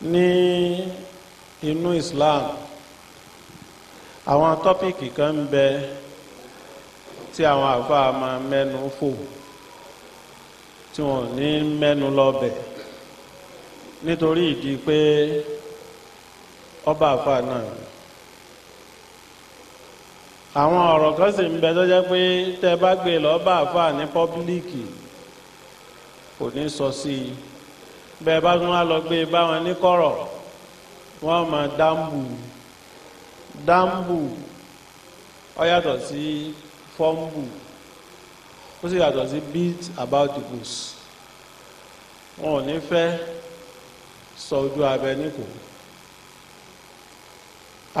ní inú Islam. Àwọn tọ́pìkì kan ń bẹ tí àwọn àfáà máa mẹ́nu fò tí wọn ní mẹ́nu lọ́bẹ̀ nítorí ìdí pé ọba àfáà náà àwọn ọ̀rọ̀ kan sì ń bẹ tó jẹ́ pé tẹ́ bá gbé lọ́ba àfáà ní pọ́bílíkì kò ní sọ sí i bẹ́ẹ̀ bá tún wá lọ gbé báwọn ní kọ̀rọ̀ wọ́n máa dáńbù dáńbù ó yàtọ̀ sí fọ́ńbù ó sì yàtọ̀ sí beat about the bush wọn ò ní fẹ́ sọ ojú abẹ níkò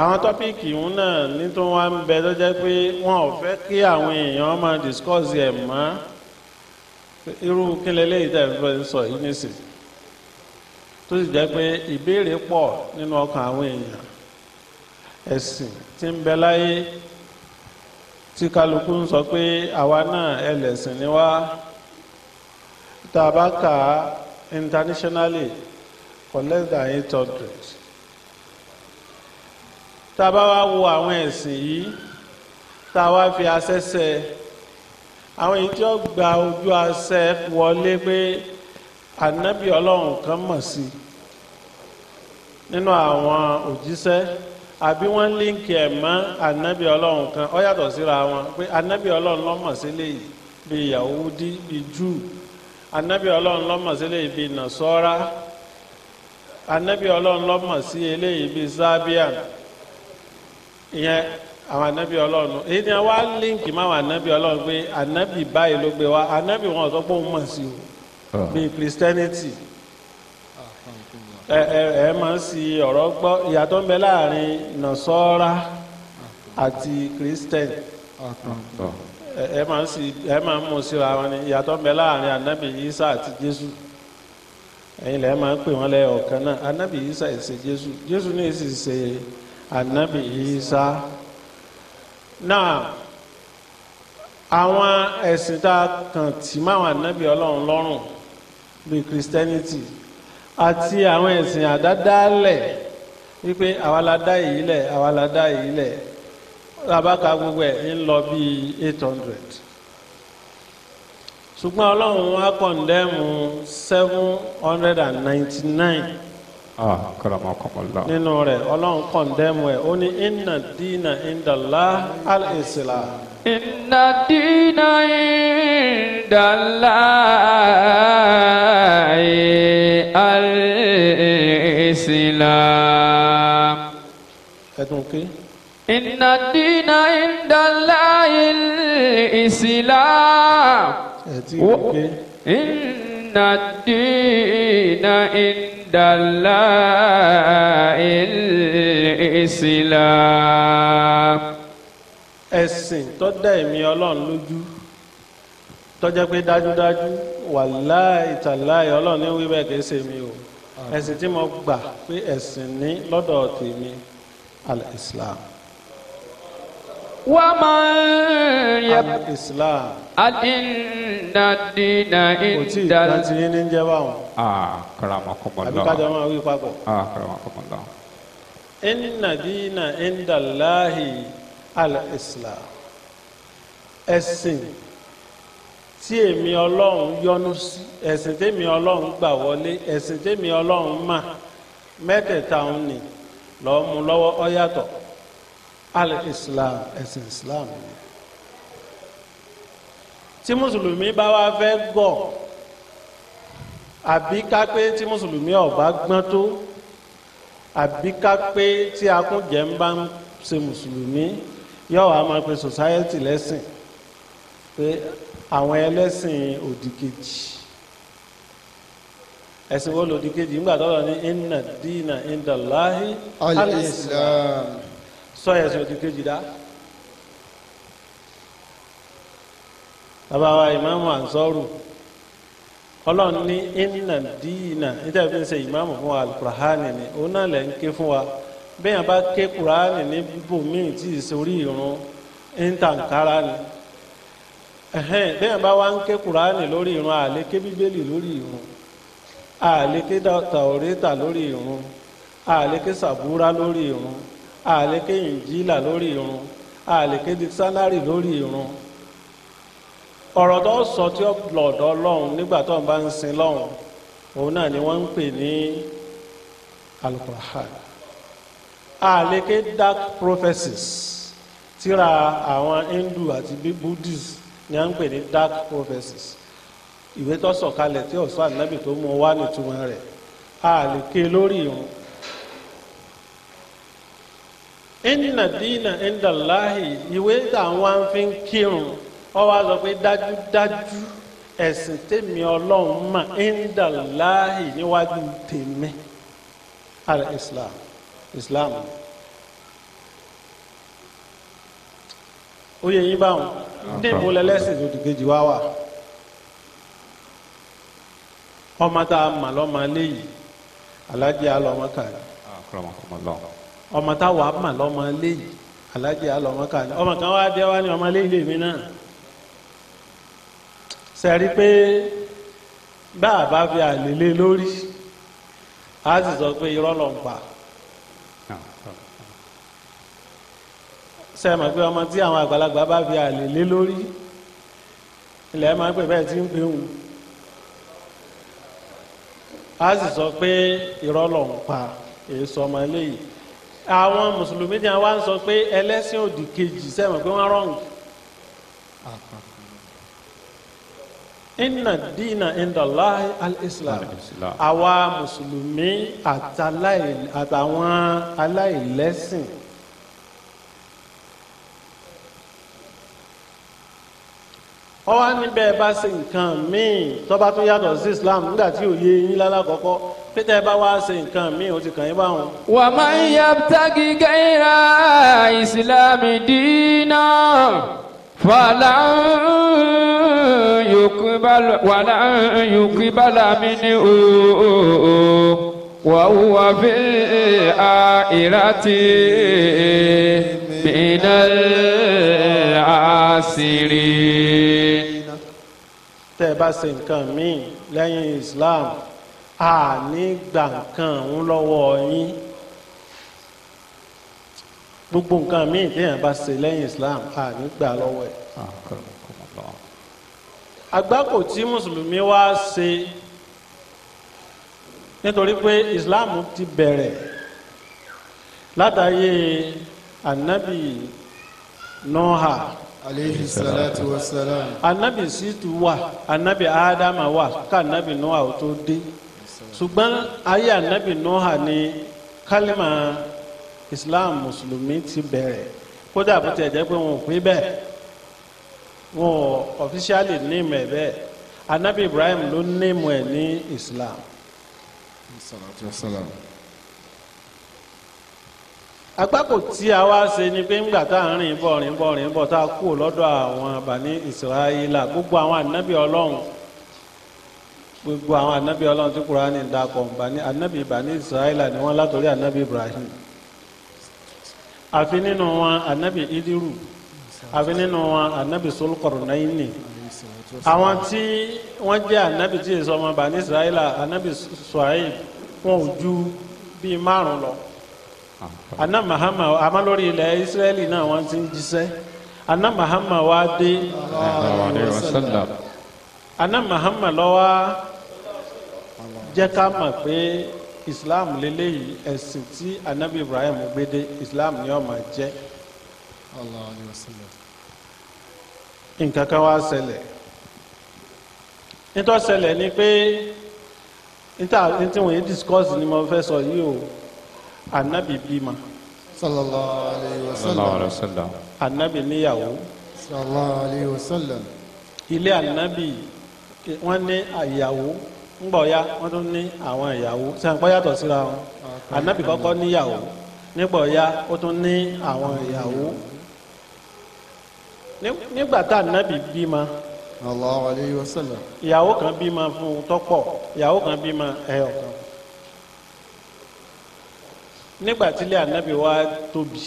àwọn tọ́píìkì ìhun náà ní tó wá ń bẹ tó jẹ́ pé wọn ò fẹ́ kí àwọn èèyàn máa discuss ẹ̀ mọ́. Irú kílẹ̀ lẹ́yìn tẹ̀ ń fẹ́ sọ yìí nísìnyí tó sì jẹ́ pé ìbéèrè pọ̀ nínú ọkàn àwọn èèyàn. Ẹ̀sìn tí ń bẹ láyé tí kálukú ń sọ pé àwa náà ẹlẹ́sìn ni wá. Tá a bá kà á internationally for less than eight hundred. Tá a bá wá wo àwọn ẹ̀sìn yìí tá a wá fi asẹ́sẹ́ àwọn èyí tí ó gba ojú asẹ́ wọlé pé ànábì ọlọ́run kan mọ̀ sí nínú àwọn òjíṣẹ́ àbí wọ́n líǹkì ẹ̀ mọ́ ànábì ọlọ́run kan. Ó yàtọ̀ síra wọn pé ànábì ọlọ́run lọ́mọ̀ sí léyìí bíi Yahudi bíi Júù. Ànábì ọlọ́run lọ́mọ̀ sí léyìí bíi Nasọ́ra ànábì ọlọ́run lọ́mọ̀ sí eléyìí bíi Sabian ìyẹn àwọn ànábì ọlọ́run èyí ni wọ́n á líǹkì mọ́ àwọn ànábì ọlọ́run pé ànábì báyìí ló gbé wá. Ànábì wọn ò sọ pé òun mọ̀ sí o bíi christianity. Ẹ ẹ ẹ máa ń si ọ̀rọ̀ gbọ́. Ìyàtọ̀ ń bẹ láàárín nasọ́ra àti christian. Ẹ ẹ máa ń si ẹ máa ń mú síra wọn ni. Ìyàtọ̀ ń bẹ láàárín anabi isa àti jésù. Ẹ̀yin lẹ́yìn máa ń pè wọ́n lẹ́yìn ọ̀kan náà. Anabi isa ẹ̀ ṣe jésù. Jésù ní èsì ṣe anabi isa náà àwọn ẹ̀sìn tá a kàn tì máwọn anabi ọlọ́run lọ́rùn bíi christianity àti àwọn ẹ̀sìn àdádálẹ̀ wípé àwa la dá èyí lẹ̀ àwa la dá èyí lẹ̀. Labaka gbogbo ẹ̀ ń lọ bíi eight hundred. Ṣùgbọ́n ọlọ́run wá kọ̀ǹdẹ́mù seven hundred and ninety nine nínú rẹ̀ ọlọ́run kọ̀ǹdẹ́mù ẹ̀. Ó ní inna dina indala al-islam Inna dina indallahi al-Islam. ẹ̀dùn ké Inna dina indallahi al-Islam. ẹ̀ tí Wo- ké Inna dina indallahi al-Islam ẹ̀sìn tó dá èmi ọlọ́run lójú tó jẹ́ pé dájúdájú wàláì tàláì ọlọ́run ní wí bẹ́ẹ̀ kìí ṣe mi o ẹ̀sìn tí mo gbà pé ẹ̀sìn ní lọ́dọ̀ tèmi al-islam ومن يب al-islam أن الدين kò tí ì عند dá ti yín ní jẹ́ báwọn ah àbí karamakumullah al-islam. Ẹ̀sìn tí èmi ọlọ́run yọ́nú sí ẹ̀sìn tèmi ọlọ́run gbà wọlé ẹ̀sìn tèmi ọlọ́run mà mẹ́tẹ̀ẹ̀ta òun ni lọ́ọ́ mú lọ́wọ́ ọ al-islam ẹ̀sìn islam tí mùsùlùmí bá wá fẹ́ gọ̀ àbí ká pé tí mùsùlùmí ò gbọ́n tó àbí ká pé tí akúnjẹ ń bá ń ṣe mùsùlùmí yóò wá máa pe society lẹ́sìn pé àwọn ẹlẹ́sìn òdìkejì ẹ̀sìn wo lòdìkejì nígbà tó ní inna dina indallahi al-islam. Sọ ẹ̀sìn òdìkejì dá. Bàbá wa ìmáàmù ànsọ́rù ọlọ́run ní inna dina níta fi ń ṣe ìmáàmù fún wa alukurahani ni òun náà lẹ̀ ń ké fún wa bẹ́ẹ̀ bá ké kurahani ní bíbòmíì tí ì sórí ìrun intankara ni. Bẹ́ẹ̀ bá wá ń ké kurahani lórí ìrun àlè ké bíbélì lórí ìrun àléké tàwórítà lórí irun àléké sàbúrà lórí irun àléké ìnjílà lórí irun àléké dikisánárì lórí irun ọ̀rọ̀ tó sọ tí ó lọ̀dọ̀ lọ́hùn nígbà tó ń bá ń sin lọ́hùn òun náà ni wọ́n ń pè ní alukurahan àléké dark prophecies. Tíra àwọn hindu àti buddhist ni wọ́n ń pè ní dark prophecies. Ìwé tó sọ̀kalẹ̀ tí ọ̀sán ànábì tó mú wá nítumọ̀ rẹ̀ àléké lórí irun inna dina inda Allahi ìwé táwọn fi ń kírun wọ́n wá sọ pé dájúdájú ẹ̀sìn tèmi ọlọ́run mà inda níwájú tèmi. Ala islam. Ó yẹ yín báwọn níbo lẹlẹ́sìn lòdì kejì wá wà. Ọmọ tá a mà lọ́mọ léyìí alájẹ alọ́mọ ọmọ táwa mà lọ́mọ léyìí alájẹ alọ́mọ kàrí ọmọ kan wá dé wá ní ọmọ léyìí lèmi náà. Sẹ́rí pé bá a bá fi àlèlé lórí a sì sọ pé irọ́ ń pa sẹ́mọ̀ pé ọmọ tí àwọn àgbàlagbà bá fi àlèlé lórí ilẹ̀ máa ń pè bẹ́ẹ̀ tí ń pè wù. A sì sọ pé irọ́ ló ń pa sọ ọmọ eléyìí. Àwọn mùsùlùmí tí wọ́n sọ pé ẹlẹ́sìn òdì kejì sẹ́mọ̀ pé wọ́n rọ̀ǹgì. inna dina indallahi al-islam. Àwa mùsùlùmí àtàwọn aláìlẹ́sìn wọ́n ọwọ́ níbẹ̀ bá ṣe nǹkan míì tọ́ba tó yàtọ̀ sí Islam nígbà tí òye yín lálàkọ́kọ́ pété bá wá ṣe nǹkan míì ó ti kàn yín báwọn. wa man yabtaghi ghayra Islami dinan falan yuqbala walan yuqbala minhu wa huwa fil akhirati. من العاسرين tẹ́ ẹ bá ṣe nǹkan míì lẹ́yìn islam a ní gbà nǹkan ń lọ́wọ́ yín gbogbo nǹkan míì téèyàn bá ṣe lẹ́yìn islam a ní gbà lọ́wọ́ ẹ̀. Akramakumullah. àgbákò tí mùsùlùmí wá ṣe nítorí pé islam ti bẹ̀rẹ̀ látàyè anabi noha alayhi salatu wa salam anabi situ wà anabi adama wà ká anabi noha ó tó dé. Ṣùgbọ́n ayé anabi noha ni kálímà islam mùsùlùmí ti bẹ̀rẹ̀. Kódà bó tiẹ̀ jẹ́ pé wọn ò pé bẹ́ẹ̀. Wọn ò ọ̀fíṣálì níìmù ẹ̀ bẹ́ẹ̀. Anabi ibrahim ló níìmù ẹ̀ ní islam. Wa agbáko tí a wá ṣe ni pé ńgbà tá à ń rìn bọ̀ rìn bọ̀ rìn bọ̀ tá a kú lọ́dọ̀ àwọn bani israẹla gbogbo àwọn anabi ọlọ́run gbogbo àwọn anabi ọlọ́run tí kúránì ń dakọ̀ bani anabi bani israẹla ni wọ́n látọ̀rí anabi ibrahim. Àfi nínú wọn anabi idiru àfi nínú wọn anabi sulqarnaini àwọn tí wọ́n jẹ́ anabi tí èso ọmọ bani israẹla anabi suhaib wọn ò ju bíi márùn lọ ana mahama àmọ́ lórí ilẹ̀ israẹli náà wọ́n ti ń jíṣẹ́. Ana mahama wá dé. Ana mahama lọ́wọ́ jẹ́ ká mọ̀ pé islam lélẹ́yìí ẹ̀sìn tí anabi ibrahim gbé dé islam ni ó máa jẹ́. Nǹkan kan wá ṣẹlẹ̀. Nítorí ṣẹlẹ̀ ni pé níta tí wọ́n yé discuss ni mo fẹ́ sọ yìí o anabi bímọ. Sallallahu alayhi wa Sallallahu sallam alayhi wa sallam. anabi níyàwó. Sallallahu alayhi wa sallam. Ilé anabi wọ́n ní àyàwó ńgbọ̀ya wọ́n tún ní àwọn ìyàwó. Sẹ́ńpọ́ yàtọ̀ síra wọn? Anabi kọ́kọ́ níyàwó. Nígbọ̀ya ó tún ní àwọn ìyàwó. Ní- nígbà tá anabi bímọ allah alayhi wa sallam. ìyàwó kan bímọ fún tọ́pọ̀ ìyàwó kan bímọ ẹyọ kan nígbà tí ilé anabi wá tóbi.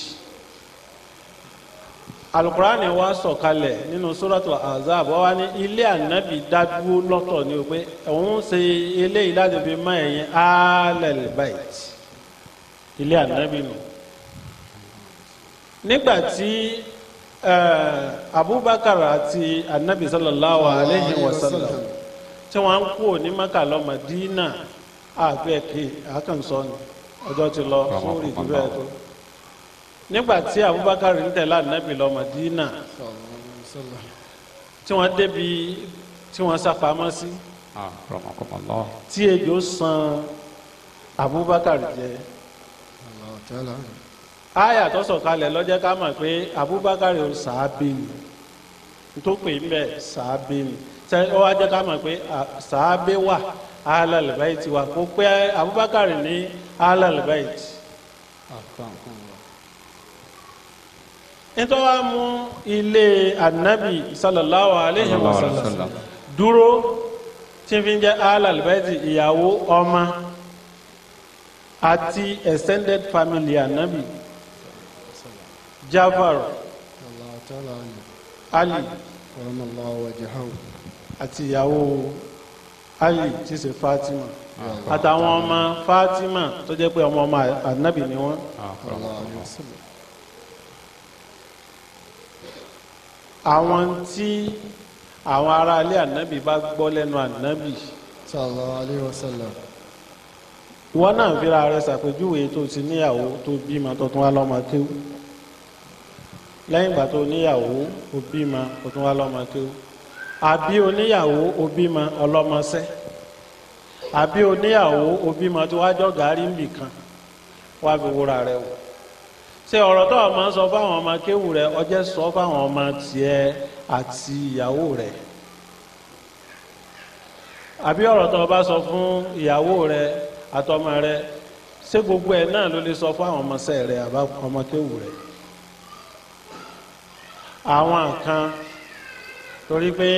Alukurani wa sọ̀kalẹ̀ nínú suratul azab wa ní ilé anabi dádúró lọ́tọ̀ ni o pé òun ṣe eléyìí láti fi má ẹ̀yin alal bait ilé anabi nù. Nígbà tí abubakar àti anabi sallallahu alayhi wa sallam tí wọ́n kú ní maka lọ madina ni ọjọ́ ti lọ sórí ìdúró ẹ̀ tó. Nígbà tí Abubakar ń tẹ̀lé ànábì lọ Madina tí wọ́n débi tí wọ́n sápamọ́ sí ah, tí ejò san Abubakar jẹ. Aya tó sọ̀kalẹ̀ ló jẹ́ ká mọ̀ pé Abubakar ò sàábì mi tó pè mbẹ sàábì mi tẹ ọ wá jẹ́ ká mọ̀ pé ah, sàábì wà alẹ́ lẹ́bàá ti wà. Kó pé Abubakar ní alàlùbáyìí. nítorí wàá mú ilé anabi sallallahu alayhi wa sallam dúró tí fi ń jẹ́ alàlùbáyìí ìyàwó ọmọ àti extended family anabi jafar ali àti ìyàwó ali tí ṣe fatima àtàwọn ọmọ fatima tó jẹ́ pé ọmọ ọmọ anabi ni wọ́n. Àwọn tí àwọn ará ilé anabi bá gbọ́ lẹ́nu anabi Sallallahu alayhi wa sallam. ìwọ náà fira rẹ ṣàpèjúwe tó ti níyàwó tó bímọ tó tún wá lọ́mọ kéwú lẹ́yìn ìgbà tó níyàwó ó bímọ ó tún wá lọ́mọ kéwú àbí oníyàwó ó bímọ ọlọ́mọṣẹ́ àbí oníyàwó ó bímọ tó wá jọ gàárì nbìkan wá fi wúra rẹ wò ṣé ọ̀rọ̀ tó o máa ń sọ fáwọn ọmọ kéwù rẹ ọjẹ́ sọ fáwọn ọmọ tiẹ̀ àti ìyàwó rẹ àbí ọ̀rọ̀ tó o bá sọ fún ìyàwó rẹ àtọmọ rẹ ṣé gbogbo ẹ̀ náà ló lè sọ fún àwọn ọmọọṣẹ́ rẹ àbá ọmọ kéwù rẹ àwọn kan torí pé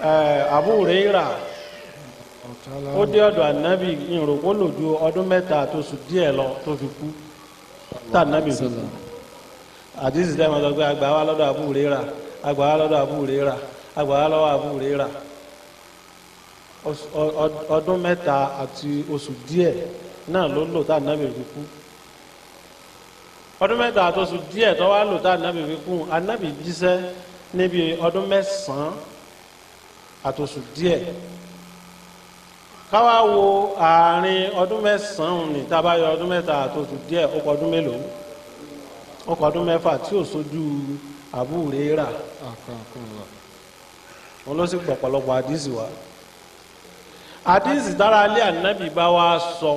Huraira Allah ta'ala. Ó dé ọ̀dọ̀ ànábì ìròpó lòdù ọdún mẹ́ta tó sùn díẹ̀ lọ tó fi kú. Tá ànábì fi kú. Àdìsí tẹ́ wọn sọ pé àgbà wa lọ́dọ̀ Abu Huraira àgbà wa lọ́dọ̀ Abu Huraira àgbà wa lọ́wọ́ Abu Huraira. Ọs- ọ- ọ- ọdún mẹ́ta àti oṣù díẹ̀ náà ló lò tá ànábì fi kú. Ọdún mẹ́ta àti oṣù díẹ̀ tó wá lò tá ànábì fi kú ànábì jíṣẹ́ níbi ọdún mẹ́sàn-án àti oṣù díẹ̀ káwá wo àárín ọdún mẹ́sàn-án ní tábà yọ ọdún mẹ́ta àti oṣù díẹ̀ ó kọ ọdún mélòó ó kọ ọdún mẹ́fà tí ò sójú Huraira Akramakumullah. wọn ló sì gbọ́ ọ̀pọ̀lọpọ̀ àdìsí wa àdìsí dára alẹ́ ànábì bá wa sọ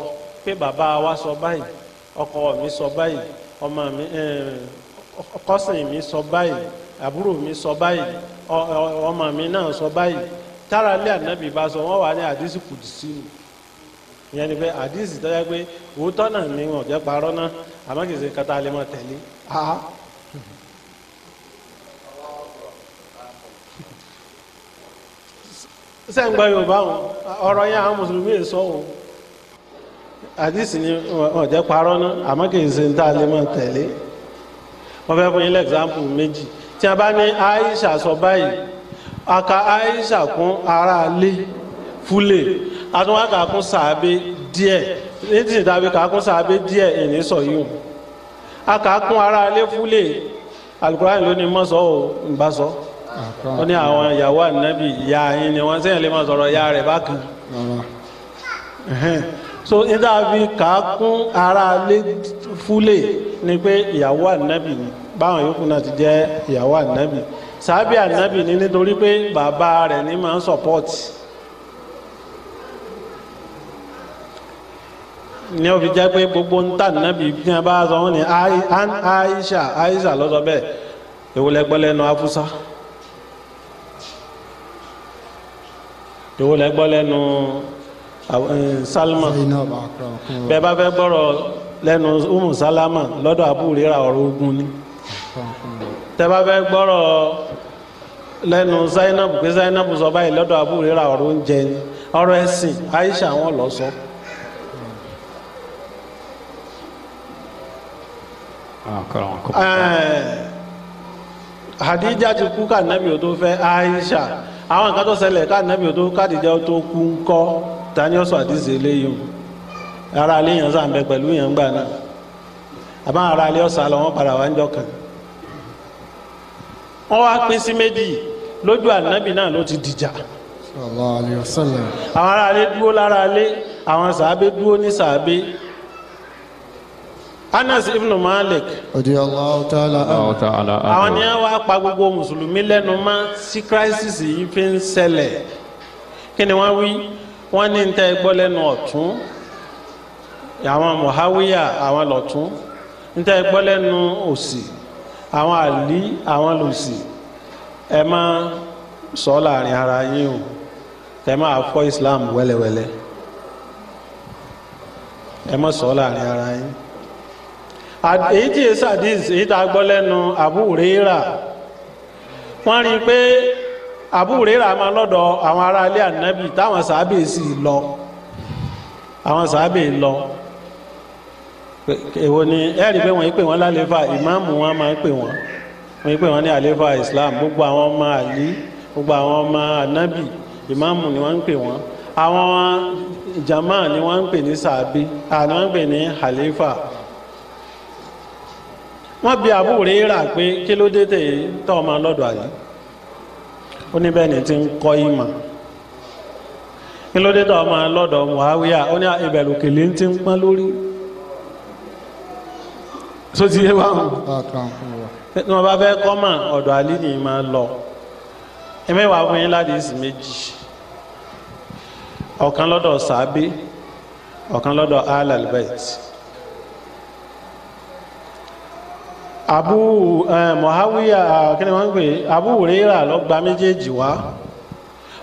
pé bàbá wa sọ báyìí ọkọ mi sọ báyìí ọmọ mi kọ́sìn mi sọ báyìí àbúrò mi sọ báyìí ọmọ mi náà sọ báyìí tára alẹ́ ànábì bá sọ wọ́n wà ní àdìsí kùdùsí ni. Ìyẹn ni pé àdìsí tó yẹ pé òótọ́ náà ni wọn jẹ́ parọ́ náà àmọ́ kìí ṣe kátà lè máa tẹ̀lé. Ah. Sẹ́ǹgbà yorùbá wọn ọ̀rọ̀ yẹn àwọn mùsùlùmí yìí sọ wọn àdìsí ni wọn jẹ́ parọ́ náà àmọ́ kì í ṣe tà lé mọ́ tẹ̀lé. Wọ́n fẹ́ fún yín lẹ́gzámpù méjì. Tí a bá ní Aisha sọ báyìí aka Aisha kún ara lé fúlẹ̀ àtúwákà kún sàábé díẹ̀. Létí ìdábí kà kún sàábé díẹ̀ ìní sọ yìí aka kún ara lé fúlẹ̀ Al-Qur'an ló ní mọ́sọ́ ò ń bá sọ. Ó ní àwọn ìyàwó ànábì ìyá yín ni wọ́n sẹ́yìn lè máa sọ̀rọ̀ ìyá rẹ̀ bákan. So níta fi kà á kún ara lé fúlẹ̀ ni pé ìyàwó ànábì ni. Báwọn yòókù náà ti jẹ́ ìyàwó ànábì sábẹ́ ànábì ni nítorí pé bàbá rẹ̀ ní máa ń sọ̀pọ́tì ní ó fi jẹ́ pé gbogbo ń tà ànábì bí wọ́n bá sọ wọ́n ní Aisha Aisha ló sọ bẹ́ẹ̀. Èwo lẹ gbọ́ lẹ́nu Afusa? Èwo lẹ gbọ́ lẹ́nu àwọn, eh, Salma? Bẹ́ẹ̀ bá fẹ́ gbọ́rọ̀ lẹ́nu umu salama lọ́dọ̀ abúrera ọ̀rọ̀ ogun ni. Tẹ́ bá fẹ́ gbọ́rọ̀ lẹ́nu Zainab pé Zainab sọ báyìí lọ́dọ̀ àbúrò ra ọ̀rọ̀ oúnjẹ ni ọ̀rọ̀ ẹ̀sìn Aisha wọn lọ sọ. Hadija ti kú ká nàbí o tó fẹ́ Aisha. Àwọn nǹkan tó ṣẹlẹ̀ ká nàbí o tó kádìjà o tó kú ńkọ́? Tani ọ̀sọ̀ àdìsí eléyìí? O ara sàn bẹ pẹ̀lú yẹn gbà náà. Àbá ara alẹ́ ọ̀sán lọ padà wá ń jọ kàn wọ́n wá pín sí méjì lójú ànábì náà ló ti dìjà. Sallallahu alayhi wa sallam. Àwọn ará alẹ́ dúró lára alẹ́ àwọn sàábé dúró ní sàábé. Anas ibn Malik radiyallahu ta'ala Allah ta'ala àwọn ni wọ́n wá pa gbogbo mùsùlùmí lẹ́nu mọ́ sí crisis yìí fi ń ṣẹlẹ̀. Kí ni wọ́n wí? Wọ́n ní tẹ́ gbọ́ lẹ́nu ọ̀tún. Àwọn Muawiya àwọn lọ̀tún. Tẹ́ gbọ́ lẹ́nu òsì. Àwọn àlí àwọn lòsì ẹ má sọ láàárín ara yín o. Tẹ́ máa fọ́ Islam wẹ́lẹ́wẹ́lẹ́. Ẹ má sọ láàárín ara yín. Èyí tí èsì àdìs èyí tá a gbọ́ lẹ́nu Huraira. Wọ́n rí i pé Huraira máa lọ́dọ̀ àwọn ará ilé ànábì táwọn sàábè sì lọ. Àwọn sàábè lọ. Èwo ni ẹ rí i pé wọ́n yí pé wọ́n lálẹ́fà ìmáàmù wọn máa ń pè wọ́n wọ́n pé wọ́n ní àlẹ́fà Islam. Gbogbo àwọn ọmọ àlí gbogbo àwọn ọmọ ànábì ìmáàmù ni wọ́n ń pè wọ́n. Àwọn jama ni wọ́n ń pè ní sàábì àni wọ́n ń pè ní àlẹ́fà wọ́n bi Abu Huraira pé kí ló dé tẹ̀ tọ́ ọmọ lọ́dọ̀ àyè ó ní bẹ́ẹ̀ ni ti ń kọ́ ìmọ̀. Kí ló dé tọ́ ọmọ lọ́dọ̀ Muawiya? Ó ní ìbẹ̀rù kèlé ti ń pọ́n lórí. So ti yé wa tí wọ́n bá fẹ́ kọ́ mọ̀ ọ̀dọ̀ àlí ni máa lọ. Ẹ̀mẹ́wàá fún yín láti ìsìn méjì. Ọ̀kan lọ́dọ̀ sàábé ọ̀kan lọ́dọ̀ alalbait abu muhawiya ah, kí ni wọ́n ń pè? Abu huraira ló gba méjèèjì wá.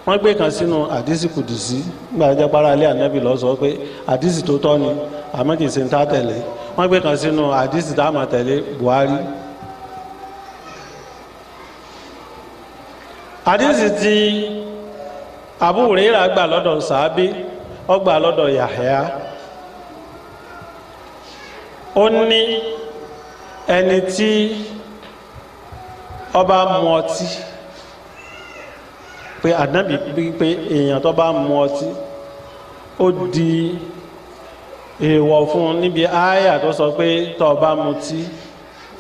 Wọ́n gbé kan sínú àdísì kùdùsí nígbà tó jẹ́ para alẹ́ ànábì lọ sọ pé àdísì tó tọ́ ni àmọ́ kì í ṣe ń tá tẹ̀lé. Wọ́n gbé kan sínú àdísì tá a buhari àdísì tí abu huraira gbà lọ́dọ̀ sàábí ó gbà lọ́dọ̀ yahya. Ó ní ẹni tí ó bá mu ọtí pé ànábì pé èèyàn tó bá mu ọtí ó di èèwọ̀ fún níbi ááyà tó sọ pé tó bá mutí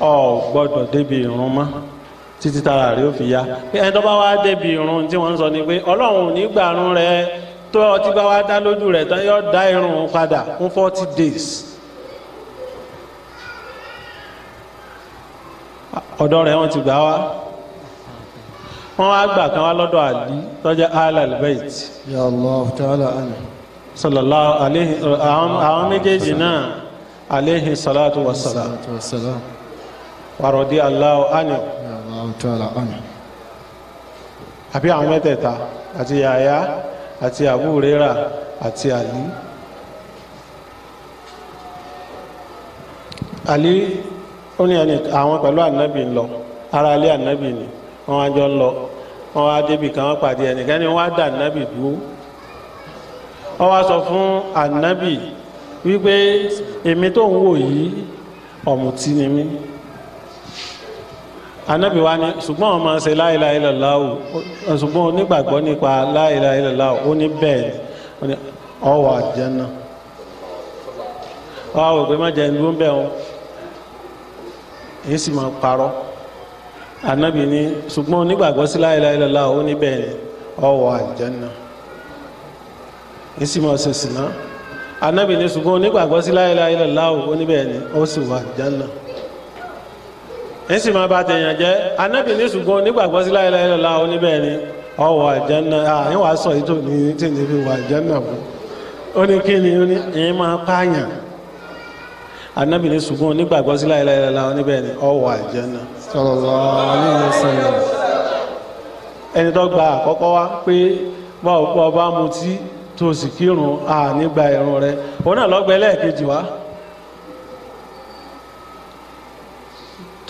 o gbọ́dọ̀ débi ìrun mọ́ títí tára rẹ̀ ó fi yá. Ẹni tó bá wá débi ìrun tí wọ́n ń sọ ni pé ọlọ́run ò ní gbàrún rẹ̀. Tó ọtí bá wá dá lójú rẹ̀ tán yóò dá irun padà fún forty days. ọ̀dọ̀ rẹ̀ wọ́n ti gbà wá. Wọ́n wá gbà kan wá lọ́dọ̀ àlí tọ́jà alalbait ya allah ta'ala anhu. Sallallahu alayhi àwọn méjèèjì náà alayhi salatu wa salam salatu wa salam wa radi allahu anhu ya allah ta'ala anhu. Àbí àwọn mẹ́tẹ̀ẹ̀ta àti yàyà àti abu huraira àti àlí àlí ó ní ẹni àwọn pẹ̀lú ànábì ń lọ. Ara ilé ànábì ni. Wọ́n wá jọ ń lọ. Wọ́n wá débi kan wọ́n pàdé ẹnìkan ni wọ́n á dà ànábì dúró. Wọ́n wá sọ fún ànábì wípé èmi tó ń wò yìí ọ̀mùtí ni mí ànábì wa ni ṣùgbọ́n àwọn máa ṣe la ilaha illallah. Ṣùgbọ́n onígbàgbọ́ nípa la ilaha illallah ó ní bẹ́ẹ̀ ó ní ọwọ́ àjẹ́nà wọ́n á wò pé má jẹ́ ìlú ń bẹ̀ wọn èyí sì máa parọ́. Ànábì ni ṣùgbọ́n onígbàgbọ́ sí la ilaha illallah ó ní bẹ́ẹ̀ ni. Ọwọ́ àjẹ́nà èyí sì máa ṣe sìná ànábì ni ṣùgbọ́n onígbàgbọ́ sí la ilaha illallah ó ní bẹ́ẹ̀ ni. Ó sì wà àjẹ́nà èyí sì máa bá tèèyàn jẹ́. Ànábì ní ṣùgbọ́n onígbàgbọ́ sí la ilaha illallah ó ní bẹ́ẹ̀ ni ọwọ́ àjẹ́nà wàá sọ yìí tó ní ní fi wà àjẹ́nà fún. Ó ní kí ni? Ó ní èyí máa pààyàn. Anabi ní ṣùgbọ́n onígbàgbọ́ sí la ilaha illallah ó ni ọwọ́ àjẹ́nà sallallahu alayhi wa sallam. Ẹni tó gba àkọ́kọ́ wá pé bọ́ọ̀ bọ́ bá mutí tó sì kírun à nígbà ìrun rẹ. Òun náà lọ́gbẹ́ lẹ́ẹ̀kejì wá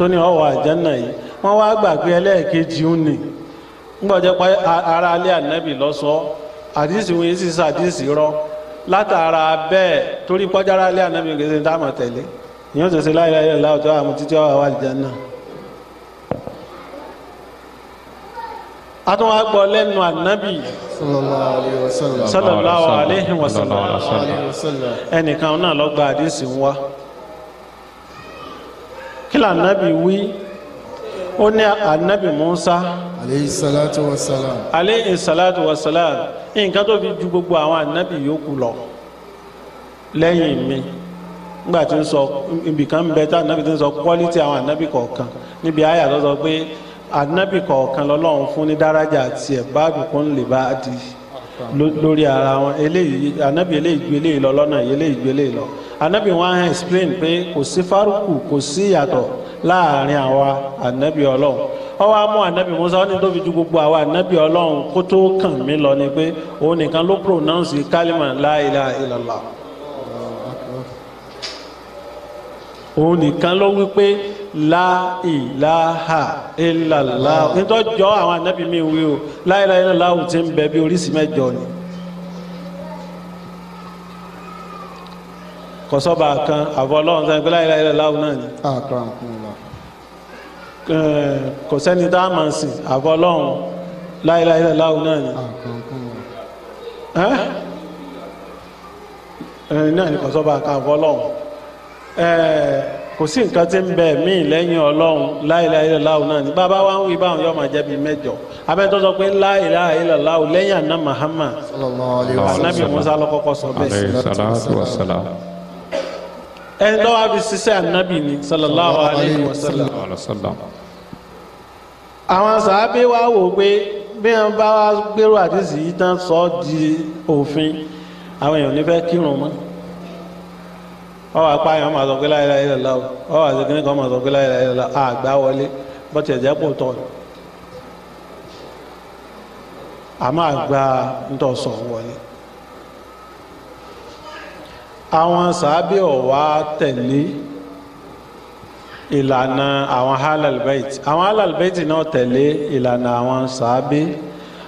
tó ní ọwọ́ àjẹ́nà yìí wọ́n wá gbàgbé ẹlẹ́ẹ̀kejì ń nì ńgbọ́jẹ́ pé ara alẹ́ ànábì lọ́sọ́ àdìsí wọn sì sàdìsí rọ. Látara bẹ́ẹ̀ torí pọ́jára alẹ́ ànábì kìí ṣe tẹ̀lé. Ìyẹn tó ṣe láyé láyé láwùjọ àmú títí ọwọ́ àwọn àjẹ́nà a tún wá gbọ́ lẹ́nu ànábì. Sallallahu alayhi wa sallam. Sallallahu alayhi wa sallam. Alayhi wa sallam. Ẹnìkan náà lọ gba àdísì ń wá kí là ànábì wí? Ó ní ànábì Musa alayhi salatu wa salam. Aleyhi salatu wa salam. Nǹkan tó fi ju gbogbo àwọn ànábì yòókù lọ. Lẹ́yìn mi nígbà tí ń sọ ibìkan bẹ tí ànábì ń sọ quality àwọn ànábì kọ̀ọ̀kan. Níbi àyà tó sọ pé ànábì kọ̀ọ̀kan lọ́lọ́run fún ní dáràjà tiẹ̀ báàbù kún lè bá a di ló- lórí ara wọn. Eléyìí ànábì eléyìí ju eléyìí lọ lọ́nà yìí eléyìí ju eléyìí lọ ànábì wọn á explain pé kò sí fárúkù kò sí ìyàtọ̀ láàárín àwa ànábì ọlọ́run. Ó wá mú ànábì Musa ó ní tó fi ju gbogbo àwa ànábì ọlọ́run kó tó kàn mí lọ ni pé òun nìkan ló pronounce kálímà la ilaha illallah. Òun nìkan ló wí pé la ilaha illallah. Nítọ́jọ́ àwọn ànábì mi wí o la ilaha illallah ti ń bẹ bí oríṣi mẹ́jọ ni. kọsọba kan àfọlọ́run sẹ́ni pé láìláì lọ láwùn náà ni. kò sẹ́ni tá a máa ń sìn àfọlọ́run láìláì lọ láwùn náà ni. ẹ̀ẹ́n náà ni kọsọba kan àfọlọ́run kò sí nǹkan tí ń bẹ míì lẹ́yìn ọlọ́run láìláì lọ láwùn náà ni. Bàbá wa ń wí báwọn yóò máa jẹ́ bíi mẹ́jọ. Abẹ́tọ́ sọ pé láìláì lọ láwùn lẹ́yìn àná Muhammad. Anabi Musa lọ́kọ́kọ́ sọ bẹ́ẹ̀ ẹni tó wá fi ṣiṣẹ́ ni sallallahu alayhi wa sallam. àwọn sàábé wa wò pé bí wọn bá wá gbèrò àdìsí yìí tán sọ ọ di òfin àwọn èèyàn ní fẹ́ kírun mọ́. Ọ wà pa àwọn màsọ̀ pé láyéláyé lọ́la ọ wà sí kíní kan màsọ̀ pé láyéláyé lọ́la àgbà wọlé bọ́tẹ̀ jẹ́ pò tọ̀ àmọ́ àgbà ń tọ̀ sọ̀ wọlé àwọn sàábé ọ̀wá tẹ̀lé ìlànà àwọn halalbait àwọn halalbait náà tẹ̀lé ìlànà àwọn sàábé.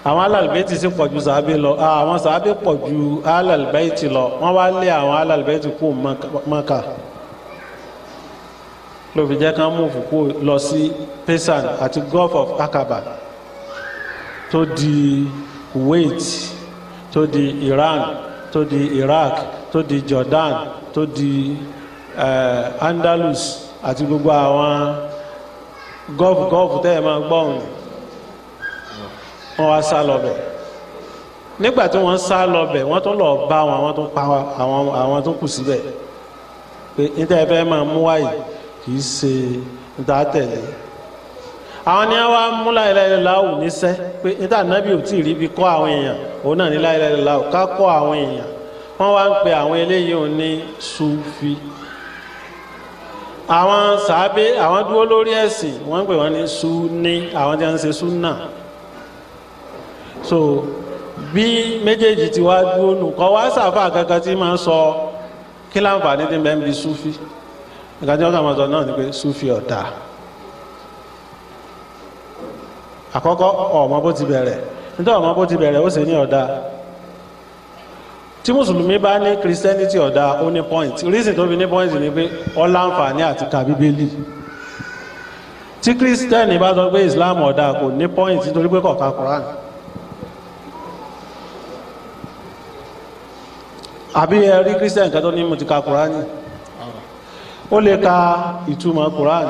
Àwọn halalbait sì pọ̀ ju sàábé lọ. Ah, àwọn sàábé pọ̀ ju halalbait lọ. Wọ́n wá lé àwọn halalbait kú mọ́kà ló fi jẹ́ ká mú fùkú lọ sí pesan àti gulf of akaba tó di kuwait tó di iran tó di iraq tó di jordan tó di eh, andalus àti gbogbo àwọn gọ́ọ̀fù gọ́ọ̀fù tẹ́ ẹ̀ máa gbọ́hùn wọ́n wá sá lọ́bẹ̀ nígbà tí wọ́n sá lọ́bẹ̀ wọ́n tún lọ bá wọn wọ́n tún pa àwọn àwọn tó kù síbẹ̀. Pé níta ẹ fẹ́ máa mú wáyé kì í ṣe níta tẹ̀lé àwọn ni wọ́n mú láìláìláwù níṣẹ́ pé níta nábì ò tí ì rí bí kọ́ àwọn èèyàn. Òun náà ní láìláìláwù ká kọ́ àwọn èèyàn. Wọ́n wá ń pe àwọn eléyìí ò ní sufi. Àwọn sàábé àwọn dúró lórí ẹ̀sìn wọ́n ń pè wọ́n ní sunni àwọn tí wọ́n ń ṣe sunna. So bí méjèèjì ti wá dúró nù kọ́ wá sàfà kankan tí máa ń sọ kí láǹfààní tí ń bẹ ń sufi. Nǹkan tí wọ́n sọ náà ni pé sufi ọ̀dà àkọ́kọ́ ọmọ bó ti bẹ̀rẹ̀. Nítorí ọmọ bó ti bẹ̀rẹ̀ ó sì ní ọ̀dà tí mùsùlùmí bá ní christianity ọ̀dà ó ní point. Reason tó fi ní point ni pé ó láǹfààní àti ka bíbélì. Tí kírísítẹ́nì bá sọ pé islam ọ̀dà kò ní point nítorí pé kò ka quran. Àbí ẹ rí kírísítẹ́nì kan tó ní mo ti ka quran? Ó lè ka ìtumọ̀ quran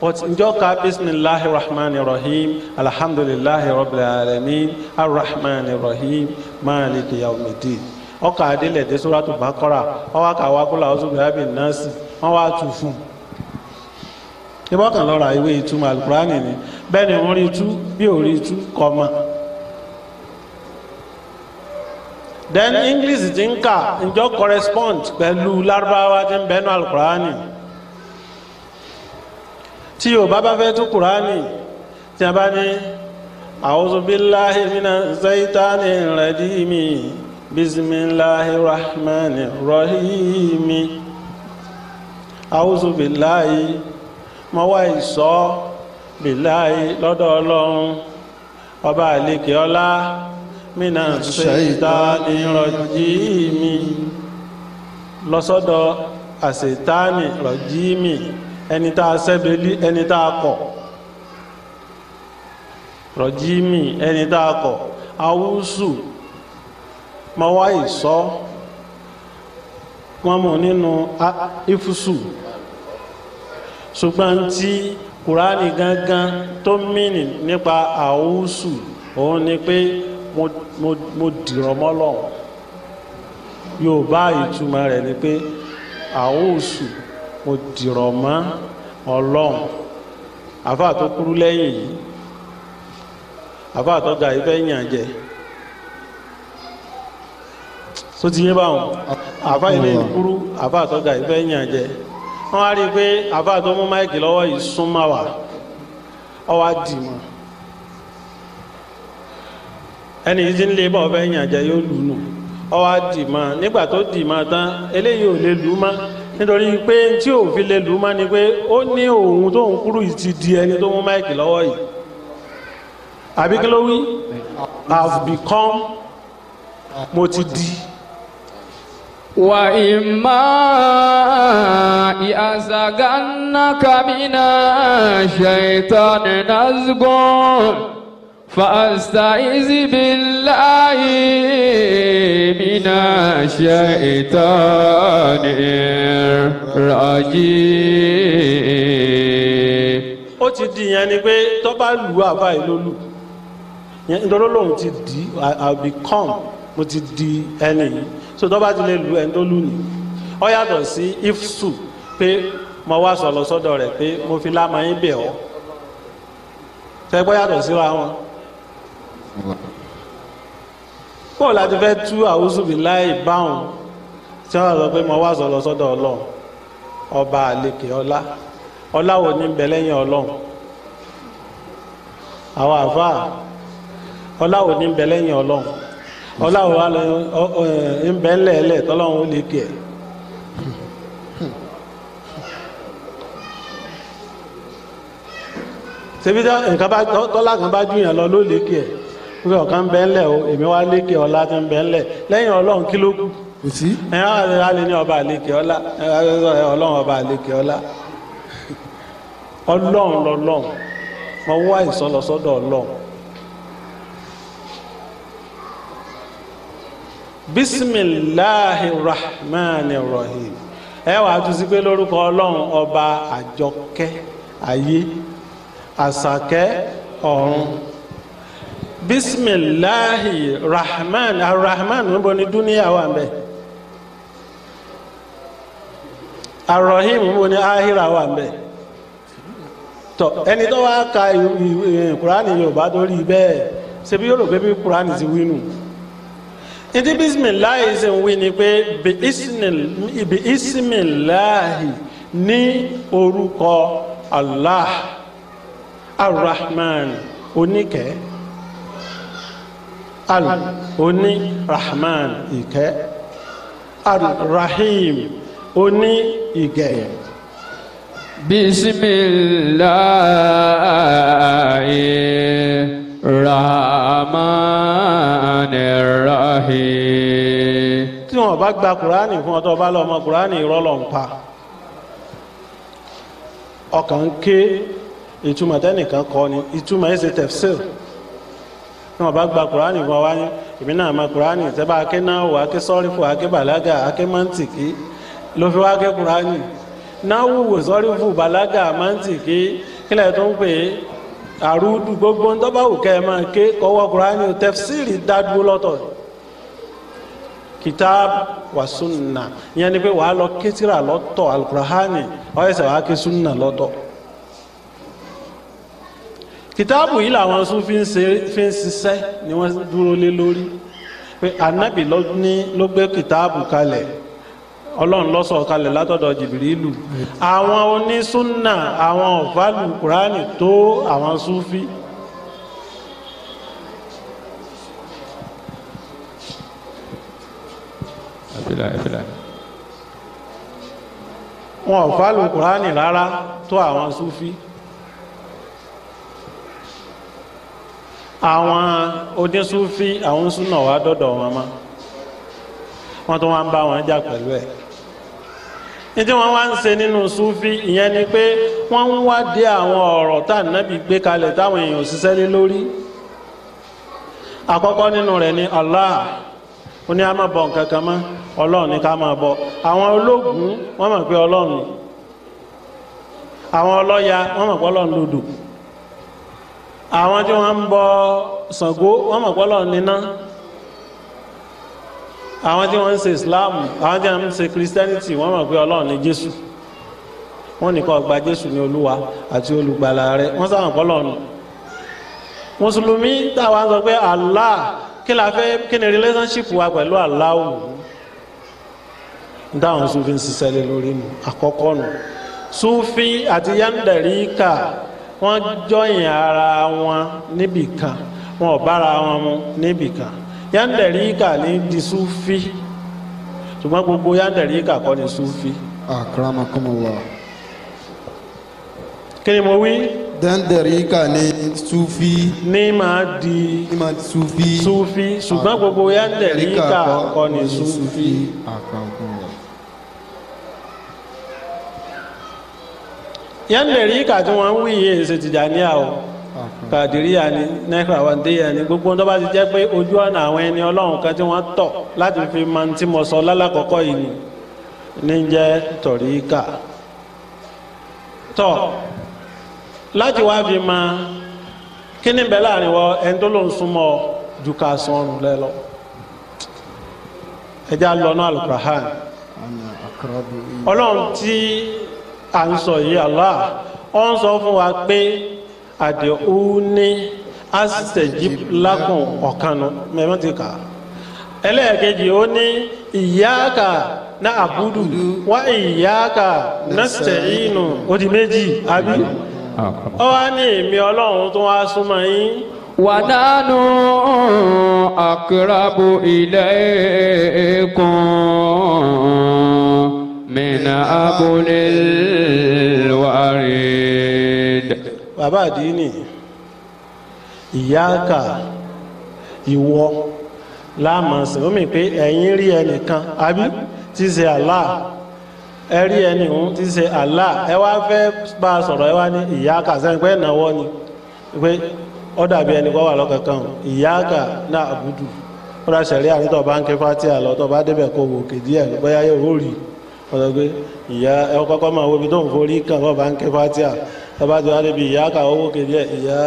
but njọ́ ka bisimilahi rahman rahim alhamdulilahi rabbil alamin arrahman rahim maliki yawmidin ọkà adélẹ̀ dé bákọ́rà wọ́n wá kà wá kó làwọn sóbì rábì nọ́ọ̀sì wọ́n wá tù fún un. ìbọ̀kàn lọ́ra ìwé ìtumọ̀ alukurani ni bẹ́ẹ̀ ni wọ́n rí tú bí ò rí tú kọ́ mọ́. then english ti ń kà ǹjọ́ correspond pẹ̀lú lárúbáwá tí ń bẹ́nu alukurani. Tí yorùbá bá fẹ́ tú kurani tí a bá ní a'udhu billahi minash rajimi bisimilahi rahmani rahimi awusu bilahi mo wá ìsọ bilahi lọ́dọ̀ Ọlọ́run ọba àlekè ọlá mina ṣètàní rọjíìmì lọsọ́dọ̀ àṣetàní rọjíìmì ẹni tá a sẹbẹlí ẹni tá a kọ̀. Rọ̀jímì ẹni tá a kọ̀. Awúsù máa wá ìsọ́. Wọ́n mú nínú ifusu ṣùgbọ́n tí kùránì gangan tó mìnì nípa àwúsù òun ni pé mo dìrọ̀ mọ́lọ̀ yóò bá ìtumọ̀ rẹ̀ ni pé àwúsù mo dìrọ̀ mọ́ ọlọ́run. Àfáà tó kúrú lẹ́yìn yìí àfáà tó ga ìfẹ́ yàn jẹ. Tó ti yé báwọn? Àfáà ilé ìkúrú àfáà tó ga ìfẹ́ yàn jẹ. Wọ́n á rí i pé àfáà tó mú máìkì lọ́wọ́ yìí súnmọ́ wà ọwọ́ á dì mọ́. Ẹni yìí ti ń lé bọ́ ọ̀fẹ́ yàn jẹ yóò lù nù. Ọwọ́ á dì mọ́. Nígbà tó dì mọ́ tán eléyìí ò lè lù mọ́ nítorí pé tí òun fi lè lù ú má ni pé ó ní òun tóun kúrú yìí ti di ẹni tó mú máìkì lọ́wọ́ yìí àbí have become mo ti di. wà ìmọ̀ ìhàzàgánná kàmínà ṣètò nínú azgọ́n. فأستعذ بالله من الشيطان الرجيم ó ti di ìyẹn ni pé tó bá lù àbá yìí ló lù nítorí lòun ti di i become mo ti di ẹni yìí so tó bá ti lè lu ẹni tó lù ní ọ yàtọ̀ sí ifsu pé mo wá sọ̀lọ̀ sọ́dọ̀ rẹ̀ pé mo fi lámà yín bẹ̀ ọ́ tẹ́gbọ́ yàtọ̀ síra wọn bóò láti fẹ́ tú àwùsù bí láì báwọn tí wọ́n sọ pé mo wá sọ̀lọ̀ sọ́dọ̀ ọlọ́run ọba àlekè ọlá. Ọlá wo ní bẹ lẹ́yìn ọlọ́run? Àwọn àfáà ọlá wo ní bẹ lẹ́yìn ọlọ́run? Ọlá wo ń bẹ ńlẹ̀ẹ́lẹ̀ tọ́lọ́run ó lè kẹ̀ ṣebí nǹkan bá tọ́lá kan bá júyàn lọ ló lè kẹ̀ wípé ọ̀kan bẹ ńlẹ̀ o èmi wá lékè ọlá tí ń bẹ ńlẹ̀ lẹ́yìn ọlọ́run kí ló kù? Kò sí. àwọn àti alẹ́ ní ọba àlekè ọlá. Ọlọ́run ọba àlekè ọlá. Ọlọ́run lọ́lọ́run. Mo wá ìsọlọsọ́dọ̀ ọlọ́run bisimilahi rahman rahim ẹ wàá tún sí pé lórúkọ ọlọ́run ọba àjọkẹ́ ayé àsàkẹ́ ọ̀run bisimilahi rahman. Arahman níbo ni dúníyà wà ń bẹ? Arahim níbo ni ahira wà ń bẹ? Tọ ẹni tó wá ka kùránì yorùbá tó rí bẹ́ẹ̀. Ṣebí yóò rò kùránì ti wí ìdí bisimilahi ṣe ń wí ni pé bí isimilahi ní orúkọ allah. Arrahman oníkẹ́ al oní rahman ìkẹ́ al rahim oní ìgẹ̀. bisimilahi rahman rahim. tí wọn bá gba kuraani fún ọ bá lọ ọmọ kuraani rọlọ ń pa ọkàn ń ké ìtumọ̀ tẹ́nìkan kọ́ ni ìtumọ̀ ẹ̀ ṣe tafsir tí wọn bá gba kuraani fún wa ní èmi náà ma kuraani tẹ́bà ake náà wò ake sọ́rífù ake bàlágà ake mọ́ntìkì ló fi wá ake kuraani wúwo sọ́rífù bàlágà mọ́ntìkì kílẹ̀ tó ń pè é? Àrùdù gbogbo ń tọ́ba òkè ẹ̀ máa ké kọ́wọ́ kuraani tafsiri dádúró lọ́tọ̀. Kitab wa sunna. Ìyẹn ni pé wàá lọ kétìrà lọ́tọ̀ alukurahani ọ̀yẹ́sẹ̀ wàá ké sunna lọ́tọ̀ kìtáàbù yìí làwọn sún fi ń ṣiṣẹ́ ni wọ́n dúró lé lórí. Pé anabi ló gbé kìtáàbù kalẹ̀. Ọlọ́run ló sọ kalẹ̀ látọ̀dọ̀ jìbìrìlù. Àwọn onísúnà àwọn ọ̀fàlù kùránì tó àwọn súfì wọn ọ̀fàlù kùránì rárá tó àwọn súfì àwọn onísúfí àwọn súnà wá dọ́dọ̀ wọn mọ́. Wọ́n tó wá ń bá wọn jà pẹ̀lú ẹ̀. Ní tí wọ́n wá ń ṣe nínú súfí ìyẹn ni pé wọ́n ń wádìí àwọn ọ̀rọ̀ tá nábì gbé kalẹ̀ táwọn èèyàn ṣiṣẹ́ lé lórí. Àkọ́kọ́ nínú rẹ̀ ni Allah. Ó ní a máa bọ nǹkan kan mọ́. Ọlọ́run ní ká máa bọ. Àwọn ológun wọ́n mọ̀ pé ọlọ́run àwọn ọlọ́ya wọ́n mọ̀ pé ọlọ́run lodò àwọn tí wọ́n ń bọ Ṣàngó wọ́n mọ̀ pé ọlọ́run níná àwọn tí wọ́n ń ṣe Islam àwọn tí wọ́n ń ṣe Christianity wọ́n mọ̀ pé ọlọ́run ni Jésù. Wọ́n nìkan gba Jésù ní Olúwa àti olùgbàlà rẹ̀. Wọ́n sáwọn pé ọlọ́run mùsùlùmí táwa sọ pé Allah kí la fẹ́ kí ni relationship wa pẹ̀lú Allah wù dáhùn sufi ń ṣiṣẹ́ lé lórí mu àkọ́kọ́ nù. Sufi àti yandarika wọ́n jọyìn ara wọn níbì kan. Wọn ò bára wọn mu níbì kan. Yandarika ní di sufi. Ṣùgbọ́n gbogbo yandarika kọ́ ni sufi. Akramakumullah. Kí ni mo wí? Dandarika ni sufi. Ní máa di sufi. Sufi. Ṣùgbọ́n gbogbo yandarika kọ́ ni sufi. Yandarika tí wọ́n wí yìí ṣe Tìjàníyà o. Kàdíríyà ni nẹ́kàwándéyà ni. Gbogbo tó bá ti jẹ́ pé ojú ọ̀nà àwọn ẹni ọlọ́run kan tí wọ́n tọ̀ láti fi máa ń tí mo sọ lálàkọ́kọ́ yìí ni ní jẹ́ tọ̀ríkà. Tọ̀ láti wá fi máa kí ni bẹ́ẹ̀ láàárín wọ ẹni tó ló ń súnmọ́ ju ká sọrùn lẹ lọ? Ẹjá lọ́nà alukurahan ana akrabu ilayhi ọlọ́run tí à ń sọ yìí Allah ó ń sọ fún wa pé àdéhùní astajib lakum ọ̀kanu mẹ́mọ́ ti kà á ẹlẹ́ẹ̀kejì ó ní iyyaka na'budu wa iyyaka nasta'inu ó di méjì àbí ó wá ní èmi ọlọ́run tó wá súnmọ́ yín ونحن أقرب إليكم من أبل الوريد bàbá àdínì ìyáàkà ìwọ láàmọ̀sìn ó mì pé ẹ̀yin rí ẹnìkan àbí tí í ṣe Allah ẹ rí ẹni òun tí í ṣe Allah ẹ wá fẹ́ bá a sọ̀rọ̀ ẹ wá ní ìyáàkà sẹ́yìn pé ìnáwó ni pé ó dàbí ẹni kọ́ wà lọ́kankan ìyáàkà náà àbúdù ó dà sẹ̀rí àrítọ̀ bá ń ké fatia lọ tó bá débẹ̀ kó wò kédí ẹ̀ bóyá yóò rí wọ́n sọ pé ìyá ẹ kọ́kọ́ máa wo ibi tó ń forí kàn bọ́ bá ń ké fatia bàbá tó wá débi ìyá kà owó kejì ẹ ìyá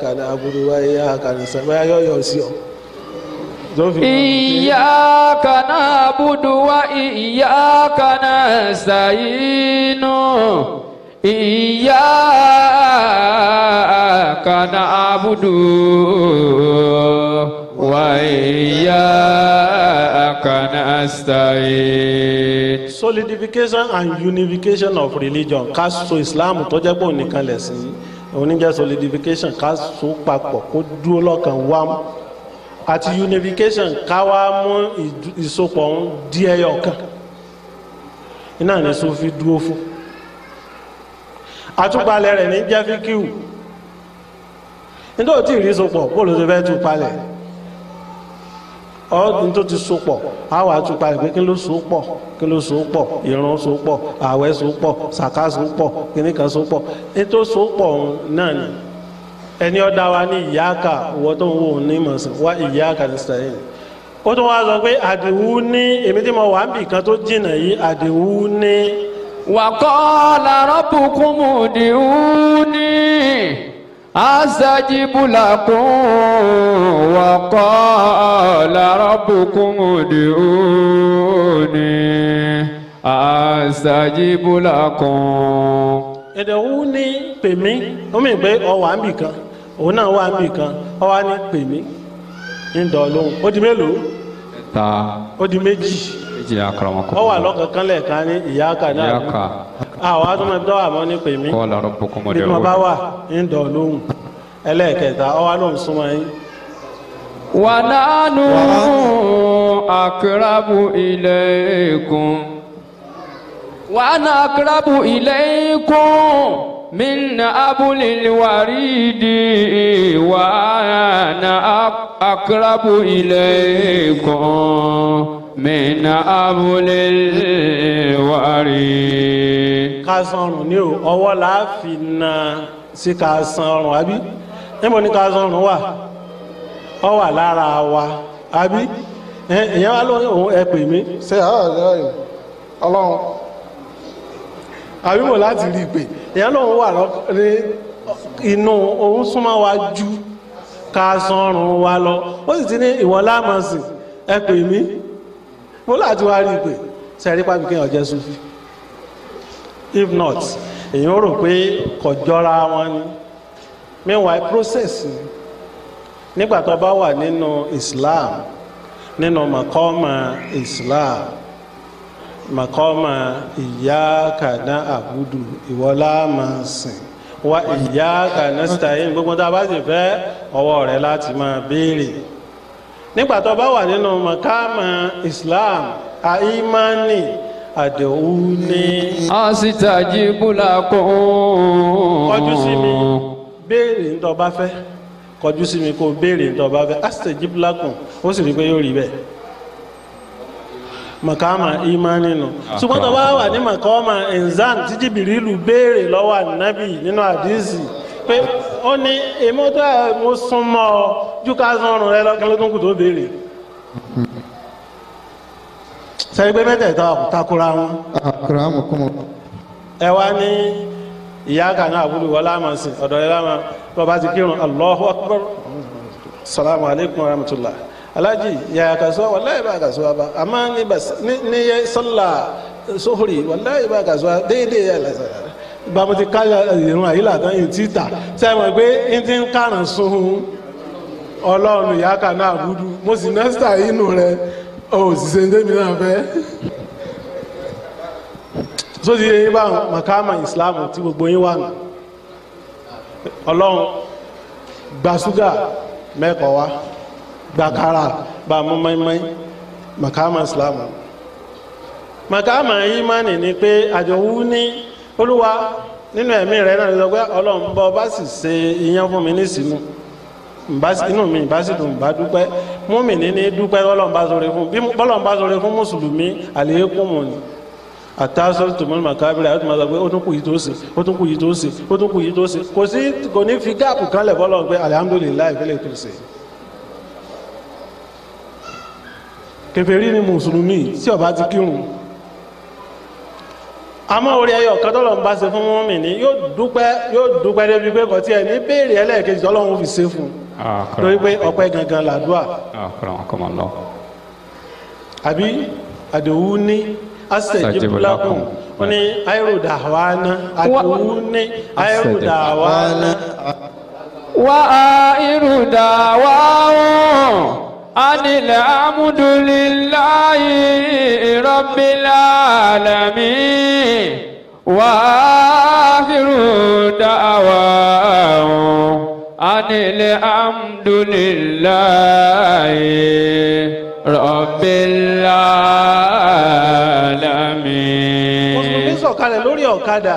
kà ní abudu ìyá kà ní báyà yọ yọ sí ọ. ìyá kà ní abudu wá ìyá. وإياك نستعين solidification and unification of religion ká so islam tó jẹ́ pé òun nìkan lẹ̀sìn òun ní jẹ́ solidification ká so papọ̀ kó dúró lọ́kàn wá mú àti unification ká wá mú ìdú- ìsopọ̀ òun di ẹyọ kan iná ní sufi dúró fún àtúpalẹ̀ rẹ̀ ní jẹ́ fíkíù nítorí tí ìrí sopọ̀ bóòlù tó fẹ́ tú palẹ̀ ọdún tó ti so pọ̀ àwọn àtúpa rẹ̀ pé kí ló so pọ̀ kí ló so pọ̀ ìrun so pọ̀ ààwẹ̀ so pọ̀ sàká so pọ̀ kìnnìkan so pọ̀ ètò so pọ̀ náà ni ẹni ọ̀dà wa ní ìyáàkà wọ́n tó ń wò ní mọ̀ọ́sìn wá ìyáàkà ní sẹ́yìn ó tún wá sọ pé àdìwú ní èmi tí mo wà ń bì kan tó jìnnà yìí àdìwú ní. wàkọ́ làrọ́ bùkún mùdìwú ní. أستجب لكم وقال ربكم ادعوني أستجب لكم ìdẹ̀wú ní pèmí ó mì pé ọ wà ń bì kan òun náà wà ń bì kan ọ wá ní pèmí ń dọ̀ lóhùn ó di mélòó تا ó di méjì. اجي أكرمكم ọ wà lọ́kànkan lẹ́ẹ̀kan ní ìyáàkà náà إياك àwọn atúmọ̀ tó wà mọ́ ní pè mí قال ربكم bí mo bá ادعوني wà ń dọ̀ lóhùn ẹlẹ́ẹ̀kẹta ọ wá lóhùn súnmọ́ yín ونحن أقرب إليكم وأنا أقرب إليكم من أبل الوريد وأنا أق- أقرب إليكم min abúlé wárí. ká sanrùn ní o ọwọ́ la fi na sí ká sanrùn àbí níbo ni ká sanrùn wà ọ wà lára wa àbí ìyẹn wà lóyún òun ẹ pè mí. ṣé ọlọ́run àbí mo láti rí i pé ìyẹn lòun wà ní inú òun súnmọ́ wa ju ká sanrùn wa lọ ó sì ti ní ìwọ láàmọ̀sìn ẹ pè mí mo láti wá rí i pé sẹ́rí pàbí kéèyàn jẹ́ sufi if not èyàn rò pé kò jọra wọn ni. Meanwhile process nígbà tó bá wà nínú Islam nínú makọ́mà Islam makọ́mà iyyaka na'budu ìwọlá máa sìn. Wá iyyaka nasta'in gbogbo tá a bá sì fẹ́ ọwọ́ rẹ̀ láti máa béèrè nígbà tó bá wà nínú makọ́mà Islam àìmánì àdéhùn ní Asitajibu lakum. kọjú sí mi béèrè ń tọ́ bá fẹ́. Kọjú sí mi kó béèrè ń tọ́ bá fẹ́. Astajib lakum. Ó sì rí pé yóò rí bẹ́ẹ̀. Makama imani nù. Ṣùgbọ́n tó bá wà ní makama enzan tí jìbìrìlù béèrè lọ́wọ́ ànábì nínú àdísì pé ó ní èmi tó ẹ̀ mo súnmọ́ ọ jù ká sọrùn rẹ lọ́kàn ló tún kù tó béèrè? Sẹ́yìn pé mẹ́tẹ̀ẹ̀ta takora wọn? Akramakumullah ẹ wá ní ìyá kanáà àbúrò wọlé àmàsìn ọ̀dọ̀ ẹ lámà tó bá ti kírun allahu akbar. Salamu alaikum wa rahmatullah. Alájì yàyà kasuwa wallahi ba kasuwa ni bas ni ya salla sohuri wallahi ba kasuwa daidai ya lasa mo ti káyà ìrún àyílà tán yìí títà mọ̀ pé n ti ń kàràn sun ọlọ́run ìyá kanáà àbúrò mo sì nẹ́sítà inú rẹ. Ò sì ṣe ń débi náà fẹ́. Sóti yẹ bá makama islam tí gbogbo yín wà nù. Ọlọ́run gba ṣúgà mẹ́kọ̀ọ́ wá. Gba kára bá mú mẹ́mẹ́ makama islam makama imani ni pé àjọwú ní olúwa nínú ẹ̀mí rẹ̀ náà lọ pé ọlọ́run bọ́ bá sì ṣe iyán fún mi ní sínú inú mi bá sì dùn bá dúpẹ́. Mú mi ní dúpẹ́ bọ́lọ́run bá sọ̀rọ̀ fún bí bọ́lọ́run bá sọ̀rọ̀ fún mùsùlùmí àlékún mọ̀ ni àtàsọ tòmọ́lù màkàbírí àti sọ pé ó tún kù yìí tó ṣe ó tún kù yìí tó ṣe ó tún kù yìí tó ṣe. Kò sí kò ní fi gáàpù kan lẹ̀ fọlọ́ pé alihamudulilayi ìfẹ́lẹ̀ tó ṣe. kèfèrí ni mùsùlùmí tí ó bá ti kírun àmọ́ orí ẹyọ kan tọ́lọ̀ ń bá ṣe fún mọ́mì ní yóò dúpẹ́ yóò dúpẹ́ débi pé kò tiẹ̀ ní béèrè ẹlẹ́ẹ̀kejì tọ́lọ́run fi ṣe fún un lórí pé ọpẹ́ gangan làdúà àbí àdéhùn ní lakum wọ́n ní ayélu dàwana àdéhùn ní ayélu dàwana. Wa airu dawahum anil hamdulillahi rabbil alamin. Wa akhiru dawahum anil hamdulillahi rabbil alamin. mùsùlùmí sọ̀kalẹ̀ lórí ọ̀kadà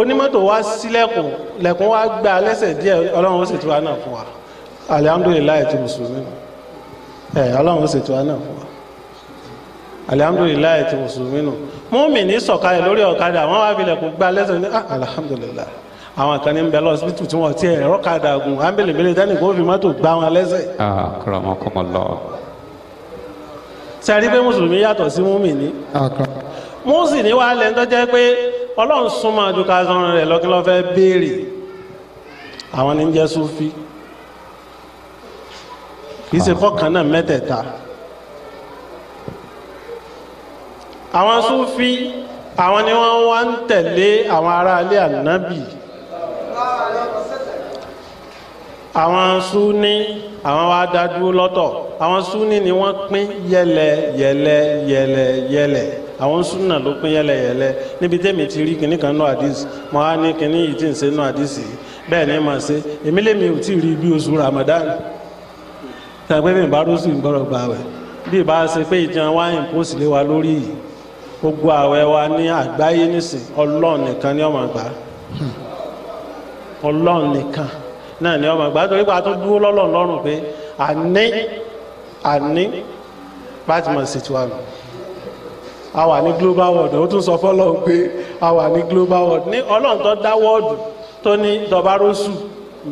onímọ́tò wá sílẹ̀kùn lẹ̀kùn wá gbà lẹ́sẹ̀ díẹ̀ ọlọ́run ó ṣètò wa náà fún wa alihamudulilayi ti mùsùlùmí. Nù ẹ ọlọ́run ṣètò náà fún wa. Alihamudulilayi ti mùsùlùmí nù. Mùmínì sọ̀kalẹ̀ lórí ọ̀kadà wọ́n wá fi lẹ̀kùn gbà lẹ́sẹ̀ ní ah alihamudulilayi àwọn kan ní ń bẹ lọ́sibítù tí wọ́n ti ẹ̀rọ kadà gùn ámbẹ̀lẹ̀bẹ̀lẹ̀ dání kó fi mọ́tò gbá wọn lẹ́sẹ̀. Sẹ́rí pé mùsùlùmí yàtọ̀ sí mùmínì? Mùsùlùmí lẹ́nu tó jẹ́ pé ọlọ́run súnmọ́ ká sọ̀rọ̀ rẹ̀ lọ́kí lọ́ fẹ́ béèrè. Àwọn ní ń jẹ́ súfí kì í ṣe fọ́kàn náà mẹ́tẹ̀ẹ̀ta. Àwọn súfí àwọn ni wọ́n wá ń tẹ̀lé àwọn aráalé ànábì. Àwọn súní àwọn wá dá dúró lọ́tọ̀. Àwọn súní ni wọ́n pín yẹlẹ yẹlẹ yẹlẹ yẹlẹ. Àwọn súnà ló pín yẹlẹ yẹlẹ. Níbi tẹ́mi ti rí kinní kan náà àdìsí mo á ní kinní yìí tí ń ṣe náà àdìsí bẹ́ẹ̀ ni màá ṣe. Èmi lèmi ò tí ì rí bí oṣù Ramadan tàbí bá rọ́ọ̀sì ń gbọ́dọ̀ gbà wẹ̀ bí ìbá ṣe pé ìjẹun wá ìpòsì lé wa lórí yìí gbogbo àwẹ̀ wa ní àgbáyé nísìn Ọlọ́run nìkan ni ọmọ gbà Ọlọ́run nìkan náà ni ọmọ gbà torí pé a tún dúró lọ́lọ́run lọ́rùn pé àní àní bá ti mọ̀ sí tiwa nù. A wà ní global world ó tún sọ fọlọ́run pé a wà ní global world. Ní Ọlọ́run tó dá wọ́ọ̀dù tó ní dọ̀bárósù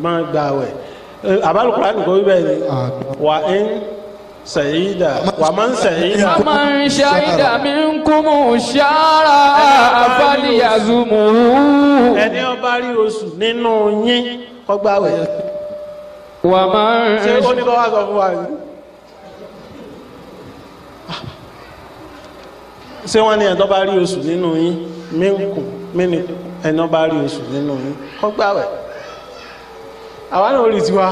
máa gbà wẹ̀ àbálùkùrá nìkan wíbẹ̀ ni wà ń sẹ̀yídà wà máa ń sẹ̀yídà. wà máa ń ṣàyídà mi ń kú mu ṣára àfàlìyàzùmù. ẹni ọba rí oṣù nínú yín kọgbà wẹ̀. wà máa ń. ṣé ó ní kọ́ wá sọ fún wa ni. se wọ́n ní ẹ̀dọ́ bá rí oṣù nínú yín mí ń kù mí ni ẹ̀dọ́ bá rí oṣù nínú yín kọgbà wẹ̀ àwa náà rí tiwa.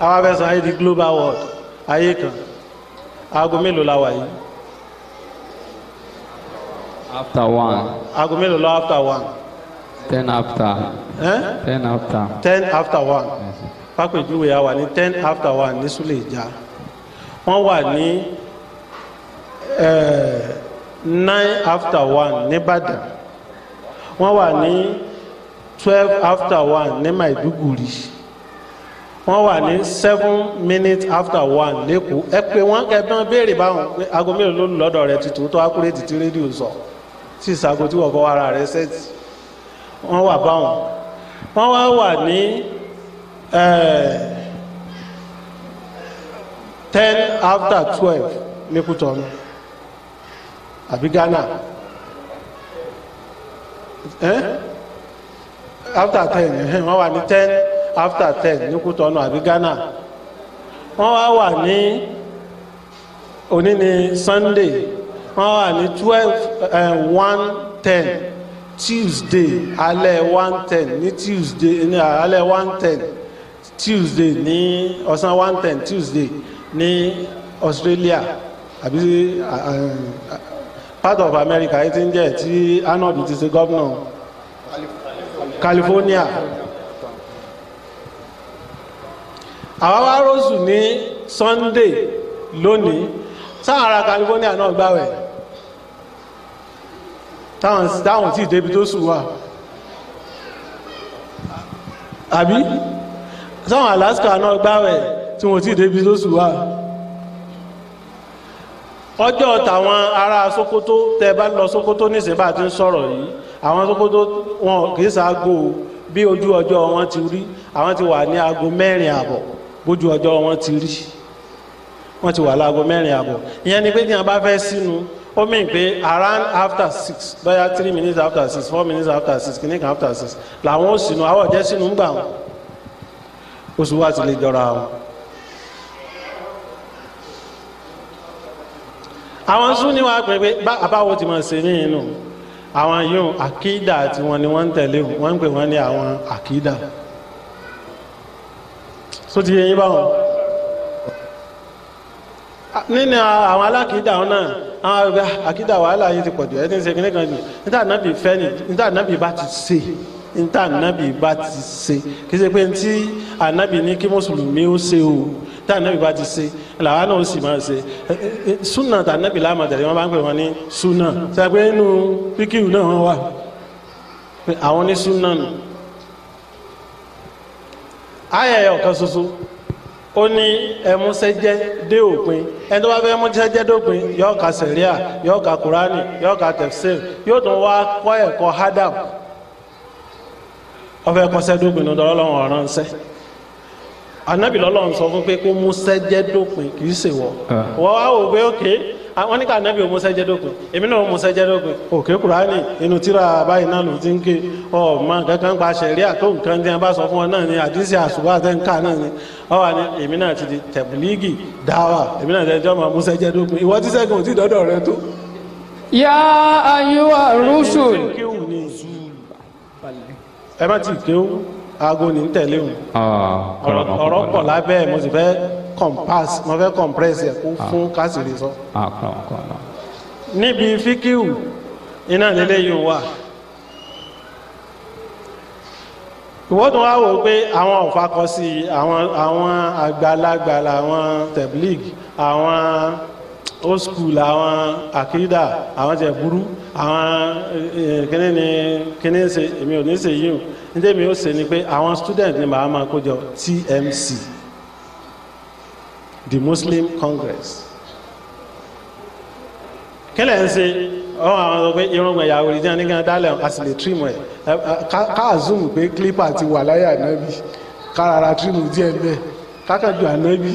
Àwa fẹ́ sọ ayé di global world ayé kan. Aago mélòó la wà yìí? After one. Aago mélòó lọ after one? Ten after. Eh? ten after. Ten after one. Pápẹ́júwe a wà ní ten after one ní Suleja. Wọ́n wà ní eh, nine after one ní Ìbàdàn. Wọ́n wà ní twelve after one ní Maiduguri. Wọ́n wà ní seven minutes after one lẹ́kọ̀ọ́ ẹ pé wọ́n wọ́n béèrè báwọn pé aago mélòó ló lù lọ́dọ̀ rẹ ti tòótọ́ akúrẹ́tì tí rédíò sọ. Tí ìsago tí wọ́n fọ́ ara rẹ sẹ́ẹ̀tì wọ́n wà báwọn wọ́n. Wá wà ní ten after twelve ní Kútọ́nù. Àbí Ghana? Eh? After ten eh, wọ́n wà ní ten. After ten ní Kútọ́nù àbí Ghana. Wọ́n wá wà ní òní ní Sunday. Wọ́n wà ní twelve one ten. Tuesday alẹ́ one ten. Ní tuesday ní one ten. Tuesday ní ọ̀sán one ten. Tuesday ní australia. Àbí uh, uh, part of america yìí ti ń jẹ́ tí arnold ti ṣe gómìnà california. Àwa wá rọ́ọ̀sù ní sunday lónìí. Sáà ara california náà gbáwẹ̀ táwọn tí ìdébi tó sùn wà. Àbí? Táwọn alaska náà gbáwẹ̀ tí wọ́n tí ìdébi tó sùn wà. Ọjọ́ tàwọn ará sokoto tẹ bá lọ sokoto níṣẹ́ bá ti ń sọ̀rọ̀ yìí àwọn sokoto wọn kì í ṣaago bí ojú ọjọ́ wọn ti rí àwọn ti wà ní aago mẹ́rin àbọ̀ bójú ọjọ́ wọn ti rí. Wọ́n ti wà láago mẹ́rin àbọ̀. Ìyẹn ni pé tí wọ́n bá fẹ́ sínú ó mìn pé around after six bóyá three minutes after six four minutes after six kìíní kan after six làwọn ó sínú àwọ̀ jẹ́ sínú ń gbà wọn. Oṣù wa ti lè jọra wọn. àwọn súnni wa pè pé bá àbáwo ti máa ṣe ní inú àwọn yóò àkídà tiwọn ni wọ́n ń tẹ̀lé wọ́n ń pè wọ́n ní àwọn àkídà. Só ti yẹ yín báwọn? Nínú àwọn alákìídà wọn náà àwọn ọgbà àkìídà wàhálà yìí ti pọ̀jù ẹni ṣe kíní kan jù. Níta nábì fẹ́ ni níta nábì bá ti ṣe níta nábì bá ti ṣe. Kì í ṣe pé ntí ànábì ní kí mùsùlùmí ó ṣe o níta nábì bá ti ṣe làwọn náà ó sì máa ṣe. Súnà tà nábì láàmà tẹ̀lé wọn bá ń pè wọn ní súnà. Pé nínú píkìrù náà wọn wà? Àwọn ní súnà nù. Ayẹyẹ ọ̀kan ṣoṣo ó ní ẹmúsẹjẹ dé òpin. Ẹni tó bá fẹ́ ẹmúsẹjẹ dópin yóò ka sẹríà yóò ka kurani yóò ka tẹfsir yóò tún wá kọ́ ẹ̀kọ́ hadam ọfẹ kọsẹ dópin ní ọlọ́run ọ̀ràn anabi lọ́lọ́run sọ fún pé kó musa jẹ́ dópin kì í ṣe wọ́. Ah. Wọ́n wá wò pé ókè wọ́n ní ká anabi musa jẹ́ dópin èmi náà musa jẹ́ dópin. Òkè kúránì inú tíra báyìí náà ló ti ń ké. Ọ mọ kankan pa sẹ̀ríà tó nǹkan tí wọ́n bá sọ fún ọ náà ni àdìsí àṣùbà tẹ́ náà ni. Ọ wà ní èmi náà ti di tẹ̀bùlígì dáwà èmi náà jẹ́ ọmọ musa jẹ́ dópin. Ìwọ tí sẹ́gun ò tí dọ́dọ̀ rẹ tó. yá ayúwa rúṣùn ẹ má ti kéwù aago ní tẹ̀lé o ọ̀rọ̀ pọ̀ lábẹ́ ẹ̀ mo sì fẹ́ compass mo fẹ́ compress ẹ̀ kó fún kásìrì sọ. níbi fíkìwù iná lélẹ́yìn wà. Ìwọ́dún wa wò pé àwọn òfakọ sí àwọn àwọn àgbàlagbà làwọn tẹ̀blíg àwọn old school àwọn àkídà àwọn tẹ̀ burú àwọn kíní ni kíní ṣe èmi ò ní ṣe yìí o mi ò ṣe ni pé àwọn student ni màá máa kójọ TMC the Muslim Congress. Kílẹ̀ ń ṣe? Ọ àwọn ọ̀rọ̀ pé irungbọ̀n ìyàwó ìdí ní gan dálẹ̀ a sì lè trim ẹ̀. Ká zoom pé clipper ti wà láyé ànábì kárara tírìmù díẹ̀ bẹ́ẹ̀ kákàjọ ànábì.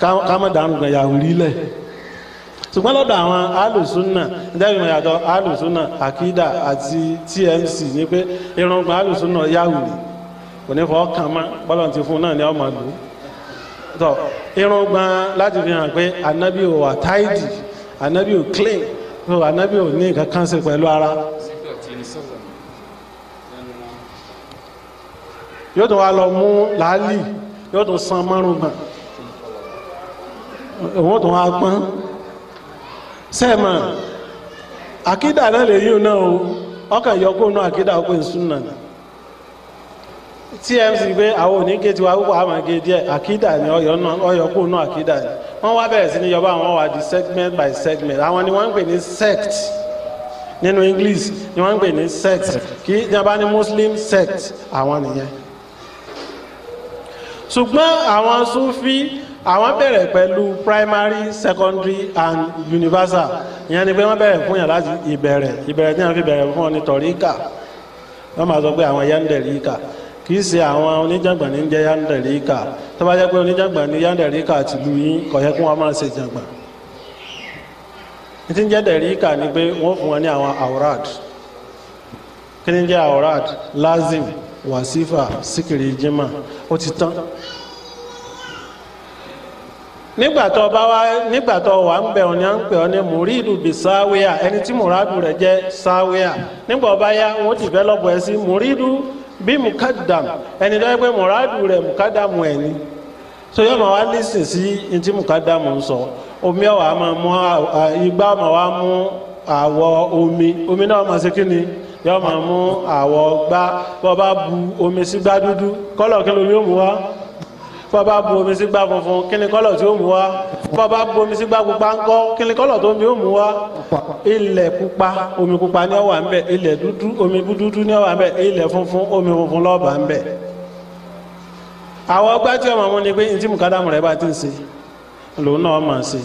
Ká má dànù gan yàwó rí lẹ̀ ṣùgbọ́n lọ́dọ̀ àwọn alùsùnà ìdájọ́ ìmọ̀ yàtọ̀ alùsùnà àkídà àti tmc ní pé irungba alùsùnà yàwó rí kò ní fọ́ kàn mọ́ bọ́lọ̀ ti fún náà ní ọmọ lò tọ́ irungba láti fi hàn pé ànábì ò wà táìdì ànábì ò clean so ànábì ò ní nǹkan kan ṣe pẹ̀lú ara. Yóò tún wá lọ mú làálì yóò tún san márùn gbọ̀n. Òun tún wá pọ́n sẹ́ẹ̀mà àkídà náà lè yíò náà o. Ọkàn yọ kó nú àkídà pè súnà tmc pé àwọn oníke tiwa púpọ̀ àmà gé díẹ̀. Àkídà ni ọyọ kó nú àkídà ni. Wọ́n wá bẹ̀rẹ̀ sí ní yọba àwọn wà di segment by segment. Àwọn ni wọ́n ń pè ní sect. Nínú english ni wọ́n ń pè ní sect. Kí ní a bá ní muslim sect? Àwọn nìyẹn. Ṣùgbọ́n àwọn sufi àwọn bẹ̀rẹ̀ pẹ̀lú primary secondary and universal. Ìyẹn ni pé wọ́n bẹ̀rẹ̀ fún yàn láti ìbẹ̀rẹ̀. Ìbẹ̀rẹ̀ tí wọ́n fi bẹ̀rẹ̀ fún ọ ní tọ̀ríkà. Wọ́n máa sọ pé àwọn yándẹ̀ríkà kì í ṣe àwọn oníjàngbọ̀n ní jẹ́ yándẹ̀ríkà tó bá jẹ́ pé oníjàngbọ̀n ní yándẹ̀ríkà tìlú yín kò yẹ kí wọ́n máa ṣe jàngbọ̀n. Ní tí ń jẹ́ dẹ̀ríkà ni pé wọ́n fún wọn ní àwọn aurad. Kí ni jẹ́ aurad? Lazim wasifa sikiri jima ó ti tán nígbàtọ̀ bá wá nígbàtọ̀ wà ń bẹ̀ ọ́ ni à ń pè ọ́ ní mùrídù bí sáwíà. Ẹni tí mùrádù rẹ̀ jẹ́ sáwíà. Nígbà ọba yá wọ́n ti dẹ́lọ́pọ̀ ẹ sí mùrídù bí mùkádàm ẹni tó pé mùrádù rẹ̀ mùkádàmù ẹ̀ ni. So yóò máa wá lísìn sí ní tí mùkádàmù ń sọ. Omi ọ̀wà máa mú igbá máa wá mú àwọ̀ omi. Omi náà máa ṣe kí ni? Yóò máa mú àwọ̀ gbá. Bọ́ bá bu omi sí gbá dúdú kọ́lọ̀ kí lomi ó mú wá bọ́ bá bu omi sí gbá funfun kí ni kọ́lọ̀ tí ó mú wá? Bọ́ bá bu omi sí gbá pupa ńkọ́ kí ni kọ́lọ̀ tó mi ó mú wá? Ilẹ̀ pupa omi pupa ni ó wà ń bẹ̀. Ilẹ̀ dúdú omi dúdú ni ó wà ń bẹ̀. Ilẹ̀ funfun omi funfun bá ń bẹ̀. Àwọn ọgbà tí ọmọ mu ni pé ntí mùkádàmù rẹ bá ti ń ṣe lòun náà máa ṣe.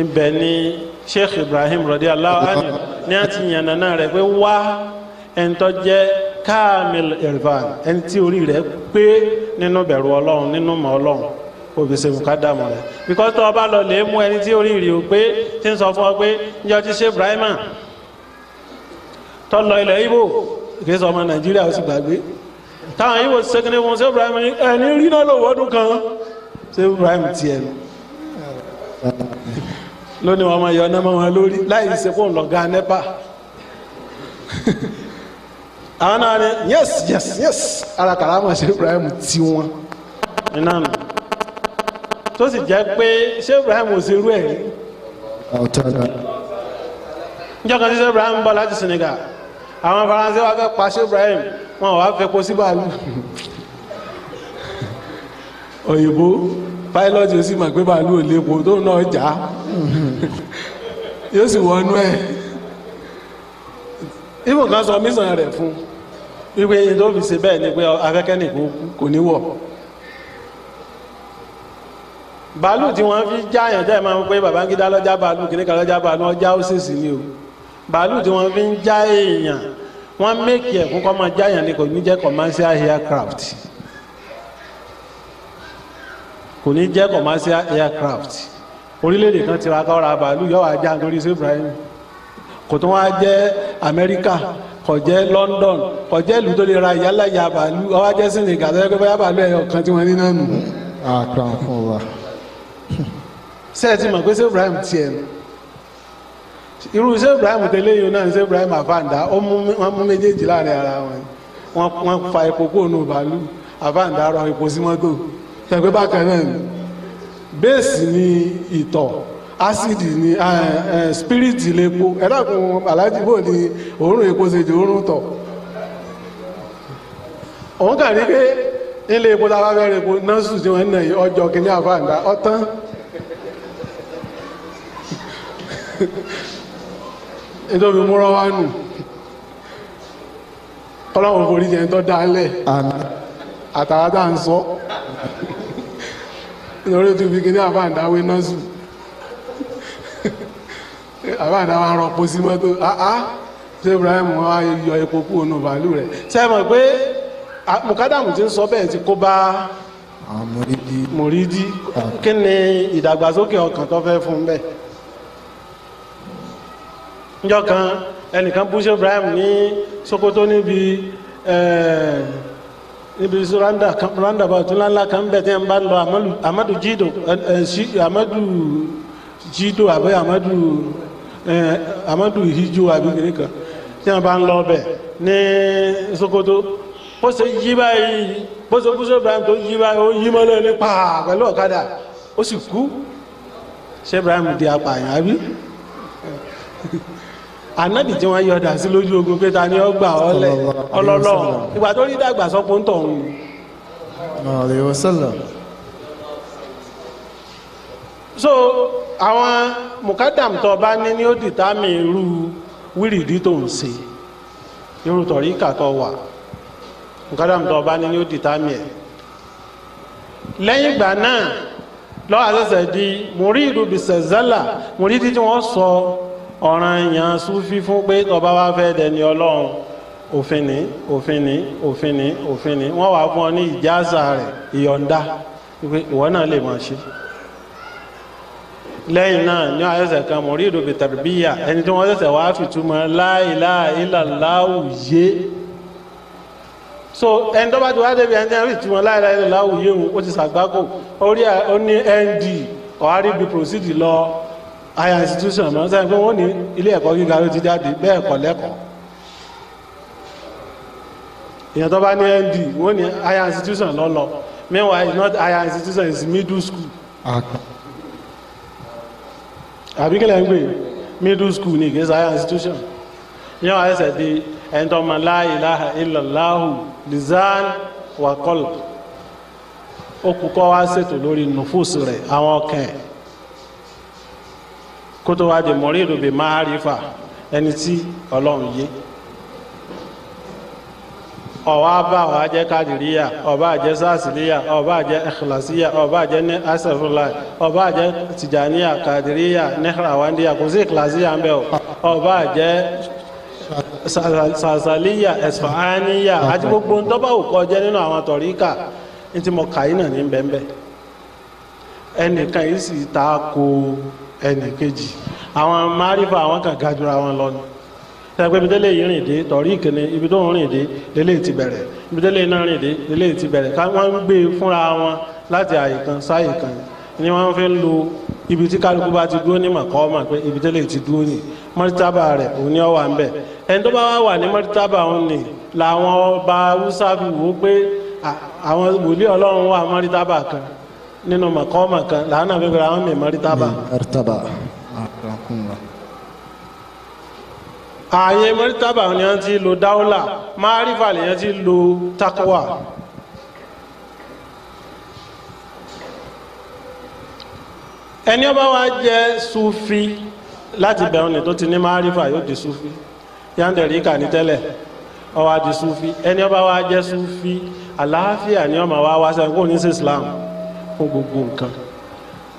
Ibẹ̀ ni Sheikh Ibrahim radiyallahu anhu ní àti yànnàná rẹ̀ pé wá ẹ̀ńtọ́ jẹ́ káàmìl irfan ẹni tí orí rẹ̀ pé nínú bẹ̀rù ọlọ́run nínú mọ̀ ọlọ́run òbí ṣe mùkádàmù rẹ̀. Because tó o bá lọ lè mú ẹni tí orí rẹ̀ pé tí ń sọ fún ọ pé njọ́ ti ṣe Ibrahima? Tó lọ ilẹ̀ Ìgbò kì í sọ ọmọ Nàìjíríà ó sì gbàgbé. Táwọn kí ni fún ṣé Ibrahima? Ẹni rí náà lówó ọdún kan. Ṣé Ibrahima tiẹ̀ nù lónìí wọn máa yọ ọ́nà máa wọn lórí láì ṣe fún lọ́gá nẹ́pà àwọn náà ni yes yes yes. Ara kàrámà ṣe Ibrahim tí wọn. Iná nù tó sì jẹ́ pé ṣé Ibrahim ò ṣe irú ẹ̀ rí. Níjọ́ kan tí ṣé Ibrahim ń bọ̀ láti Senegal àwọn Faransé wa fẹ́ pa ṣé Ibrahim wọn wá fẹ́ kó sí bàálù. Òyìnbó pilot yóò sì mọ̀ pé bàálù ò lépo tó náà jà yóò sì wọnú ẹ̀. Ibò kan sọ mísàn rẹ̀ fún wípé tó fi ṣe bẹ́ẹ̀ ni pé afẹ́kẹ́ nìkan kò ní wọ̀. Bàálù tí wọ́n fi jáyàn jẹ́ máa ń pé Babangida lọ́jà bàálù kìnnìkan lọ́jà bàálù? Ọjà ó sí ni o. Bàálù tí wọ́n fi ń já èèyàn wọ́n mẹ́kì ẹ̀ kọ́ máa jáyàn ni kò ní jẹ́ commercial aircraft. Kò ní jẹ́ commercial aircraft. Orílẹ̀-èdè kan ti ra kọ́ra bàálù yọ̀ wá já nítorí sí kò tó wá jẹ́ Amẹ́ríkà jẹ́ London kò jẹ́ ìlú tó lè ra ìyálà ìyá bàálù ọwọ́ jẹ́ Senegal tó yẹ kó bá bàálù ẹ̀yọ̀ kan tí wọ́n ní náà nù. àkàn fún wa. Ti mọ̀ pé ṣé Ibrahim tiẹ̀ nù irú ṣé Ibrahim tẹ́lẹ̀ yìí náà ṣé Ibrahim mú wọn mú méjèèjì láàárín ara wọn. Wọn fa epo kóònù bàálù. Àfàǹdá rọ epo sí mọ́tò. Tẹ̀gbẹ́ bákan náà bẹ́ẹ̀sì ni ìtọ̀ ásìdì ni spiriti lepo ẹ̀dàkùn alájìbò ni òórùn epo ṣe òórùn tọ̀? Òun kàn rí pé nílé epo tá a bá fẹ́ rẹ̀ epo nọ́ọ̀sù tí wọ́n ń nà yí ọjọ́ kìíní àfáàndá ọ̀tán nítorí múra wá nù. Ọlọ́run forí jẹ́ tó dálẹ̀ àmì àtàrà tá à ń sọ. Nítorí tó fi kìíní àfáàndá wé nọ́ọ̀sù àbáàdá wa rọpò sí mọ́tò. Àá ṣé Ibrahim wa yọ epo kú ònú bàálù rẹ̀? Ṣe mọ̀ pé a- mukadamu ti ń sọ bẹ́ẹ̀ ti kó bá mùrídí kí ni ìdàgbàsókè ọkàn tó fẹ́ fún bẹ́ẹ̀? Níjọ́ kan ẹnìkan bú ṣe Ibrahim ní Sokoto níbi eh, níbi randa randa bá tún láńlá kan bẹ̀ tí wọ́n bá ń lọ Amadu- Amadu Jido eh, eh, Amadu Jido àbí Amadu eh, Amadu àbí kìnìún kan tí wọ́n bá ń lọ bẹ̀ ní Sokoto bó ṣe yí báyìí bó ṣe bú ṣe Ibrahim tó yí báyìí ó yí mọ́lẹ̀ ní pàà pẹ̀lú ọ̀kadà ó sì kú. Ṣé Ibrahim di apààyàn àbí? Anabi tí wọn yọdà sí lójú ogun pé ta ni ó gbà ọ lẹ ọlọlọ. ìgbà tó rí dàgbà sọpọ ń. Tọhún alayhi wa sallam so àwọn mukadam tó bá ní ní ó dìtámì irú wíìrìdì tó ń ṣe irú tọ̀ríkà tó wà mukadam tó bá ní ní ó dìtámì ẹ̀. Lẹ́yìn ìgbà náà lọ́wọ́ àṣẹṣẹ di mùrídù bìsẹ̀zálà mùrídì tí wọ́n sọ ọ̀ràn èèyàn súfí fún pé tó bá wá fẹ́ dẹni ọlọ́run òfin ní òfin ní òfin ní òfin ní wọ́n wá fún ọ ní ìjáza rẹ̀ ìyọ̀ǹda ìwọ náà lè máa ṣe lẹ́yìn náà ní àyẹ̀sẹ̀ kan mùrídù bìtàrbíyà ẹni tí wọ́n ṣẹ̀ṣẹ̀ wá fìtumọ̀ la ilaha illallahu yé. So ẹni tó bá ti wá débi ẹni tí wọ́n fìtumọ̀ la ilaha illallahu yé òun ó ti ṣàgbákò. Orí ẹ̀ ó ní nd ọ̀hárí bí proceed lọ. Higher institution mọ́ sẹ́yìn pé wọ́n ní ilé ẹ̀kọ́ gíga ló ti jáde bẹ́ẹ̀ kọ́ lẹ́kọ̀ọ́. Èèyàn tó bá ní nd wọ́n ní higher institution lọ́lọ́ meanwhile not higher institution it's middle school àgbà àbí kílẹ̀ ń gbé middle school ní ìgbésí higher institution. Yẹn wà ẹsẹ̀ di tó ma la ilaha illallahu wa qalb. Ó kú kọ́ wá ṣètò lórí nùfúùsì rẹ̀ àwọn ọkàn ẹ̀. Kó tó wá di mọ̀rìdù bí máàrífà ẹni tí ọlọ́run ọ̀wá bá wa jẹ́ kádìríyà ọba àjẹ́ sásìlíyà ọba àjẹ́ ẹ̀kìlàsíyà ọba àjẹ́ ní asẹ̀fúnláì ọba àjẹ́ tìjàníyà kádìríyà nẹ́hìràwándíyà kò sí ìkìlàsíyà ń bẹ̀ o. Ọba àjẹ́ sàṣàlíyà ẹ̀sfàáníyà àti gbogbo ń tọ́ba òkọ jẹ́ nínú àwọn tọ̀ríkà ní tí mo kà í náà ní bẹ́ẹ̀ ẹnìkan yìí sì ta ko ẹnìkejì. Àwọn márífà àwọn kan ga jura wọn lọ ni sẹ́gbẹ́ ibi tẹ́lẹ̀ yìí rìn dé? Tọ̀rí ìkíni ibi tó ń rìn dé lélẹ̀ ti bẹ̀rẹ̀. Ibi tẹ́lẹ̀ náà rìn dé lélẹ̀ ti bẹ̀rẹ̀. Wọ́n ń gbé e fúnra wọn láti àyè kan sáyè kan. Ni wọ́n fi ń lo ibi tí kálukú bá ti dúró ní màkọ́ mà pé ibi tẹ́lẹ̀ ti dúró ní mọ́títàbà rẹ̀ òun ni ó wà ń bẹ̀ ẹni tó bá wà wà ní mọ́títàbà òun ni làwọn ọba haúsá fi wò ó pé àwọn wòlíì ọlọ́run wà mọ́títàbà kan nínú màkọ́ mà kan. Làwọn náà fi gbéra wọn mi mọ́títàbà. martaba àgbà fún wa ààyè mọ́rítàbà ni wọ́n ti lo dáúlà márífà lè yẹn ti lo takwa ẹni ọba wa jẹ́ sufi láti bẹ̀rù ní tó ti ní márífà yóò di sufi. Yándẹ̀rí kà ní tẹ́lẹ̀ ó wá di sufi. Ẹni ọba wa jẹ́ sufi àlàáfíà ni ọmọ wa wá sẹ́yìn kó ní sí islam fún gbogbo nǹkan.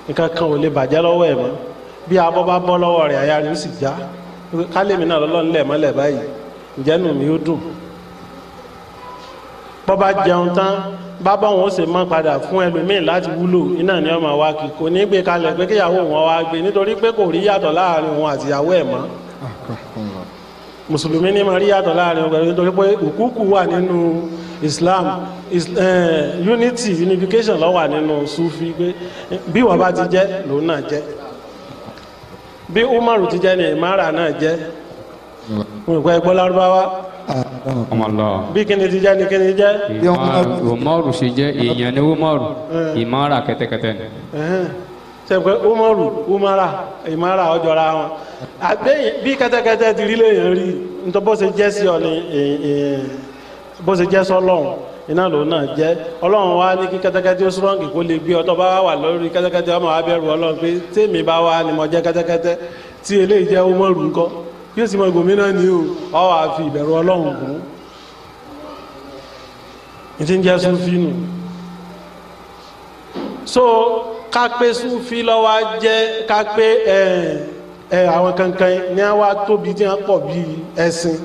Nǹkan kan ò lè bàjẹ́ lọ́wọ́ ẹ̀ mọ́. Bí abọ́ bá bọ́ lọ́wọ́ rẹ̀ àyà rẹ̀ ó sì já kálẹ̀mí náà lọ́lọ́run lẹ̀ mọ́lẹ̀ báyìí ǹjẹ́ nù mí ó dùn? Bọ́ bá jẹun tán bábá wọn ó sì mọ́ padà fún ẹlòmíì láti wúlò iná ni ọmọ wa kì kò ní gbé kalẹ̀ pé kíyàwó wọn wá gbé nítorí pé kò rí yàtọ̀ láàárín òun àti ìyàwó ẹ̀ mọ́. Mùsùlùmí ní máa rí yàtọ̀ láàárín pẹ̀lú nítorí pé òkúkú wà nínú Islam is, eh, unity unification ló wà nínú Sufi pé bí wọ́n bá ti jẹ́ lòun náà jẹ́ bí Umaru ti jẹ́ ni Imara náà jẹ́. Pé ẹgbọ́ lárúbáwá. Bí kíni ti jẹ́ ni kíni jẹ́? Umaru ṣe jẹ́ èèyàn ní Umaru. Ìmọ̀ra kẹ́tẹ́kẹ́tẹ́ ni. pé Umaru Umara Imara ọjọ́ra wọn. Bí kẹ́tẹ́kẹ́tẹ́ ti rí lèèyàn rí nítorí bó ṣe jẹ́ sí ọ ni eh, eh, bó ṣe jẹ́ sọ́lọ́hún iná lòun náà jẹ́. Ọlọ́run wá ní kí kẹ́tẹ́kẹ́tẹ́ ó sọ́rọ́ǹgì kó lè gbé ọtọ́ bá wà lórí kẹ́tẹ́kẹ́tẹ́ ọmọ abẹ́rù ọlọ́run pé tèmi bá wá ni mo jẹ́ kẹ́tẹ́kẹ́tẹ́. Tí eléyìí jẹ́ Umaru ńkọ́? Yóò sì mọ gómìnà ní o? Ọ wà fi ìbẹ̀rù ọlọ́run gùn ní ti ń jẹ́ súnfínù so kápẹ́ súnfí lọ́wọ́ jẹ́ ẹ̀ àwọn kankan ní a wá tóbi tí wọ́n pọ̀ bíi ẹ̀sìn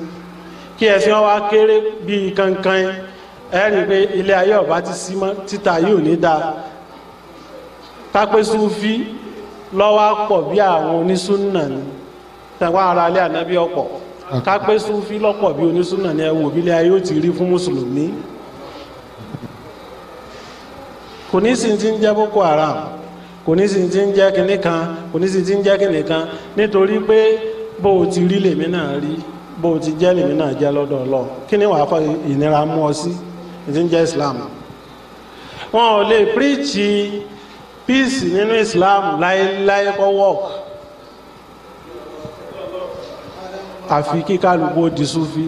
kí ẹ̀sìn wọn kéré bíi kankan ẹ rí i pé ilé ayé ọba ti sí mọ́ títà yóò ní dáa. Kápẹ́ sufi lọ́wọ́ pọ̀ bí àwọn onísúnnà ni. Tẹ̀wọ́n ara ilé ànábí ọ̀pọ̀. Kápẹ́ sufi lọ́pọ̀ bí onísúnnà ni. Ẹ wò bí ilé ayé ó ti rí fún mùsùlùmí. Kò ní sí ti ń jẹ́ boko haram. Kò ní sí ti ń jẹ́ kinní kan. Kò ní sí ti ń jẹ́ kinní kan. Nítorí pé bó o ti rí lèmi náà rí bó o ti jẹ́ lèmi náà jẹ́ lọ́dọ̀ ọlọ́ kí ni wàá fọ ìnira mú ọ sí ti ń jẹ́ islam. Wọn ò lè píríìtì peace nínú islam láéláé kọ́ work. Àfi kí kálukú ó di súfí.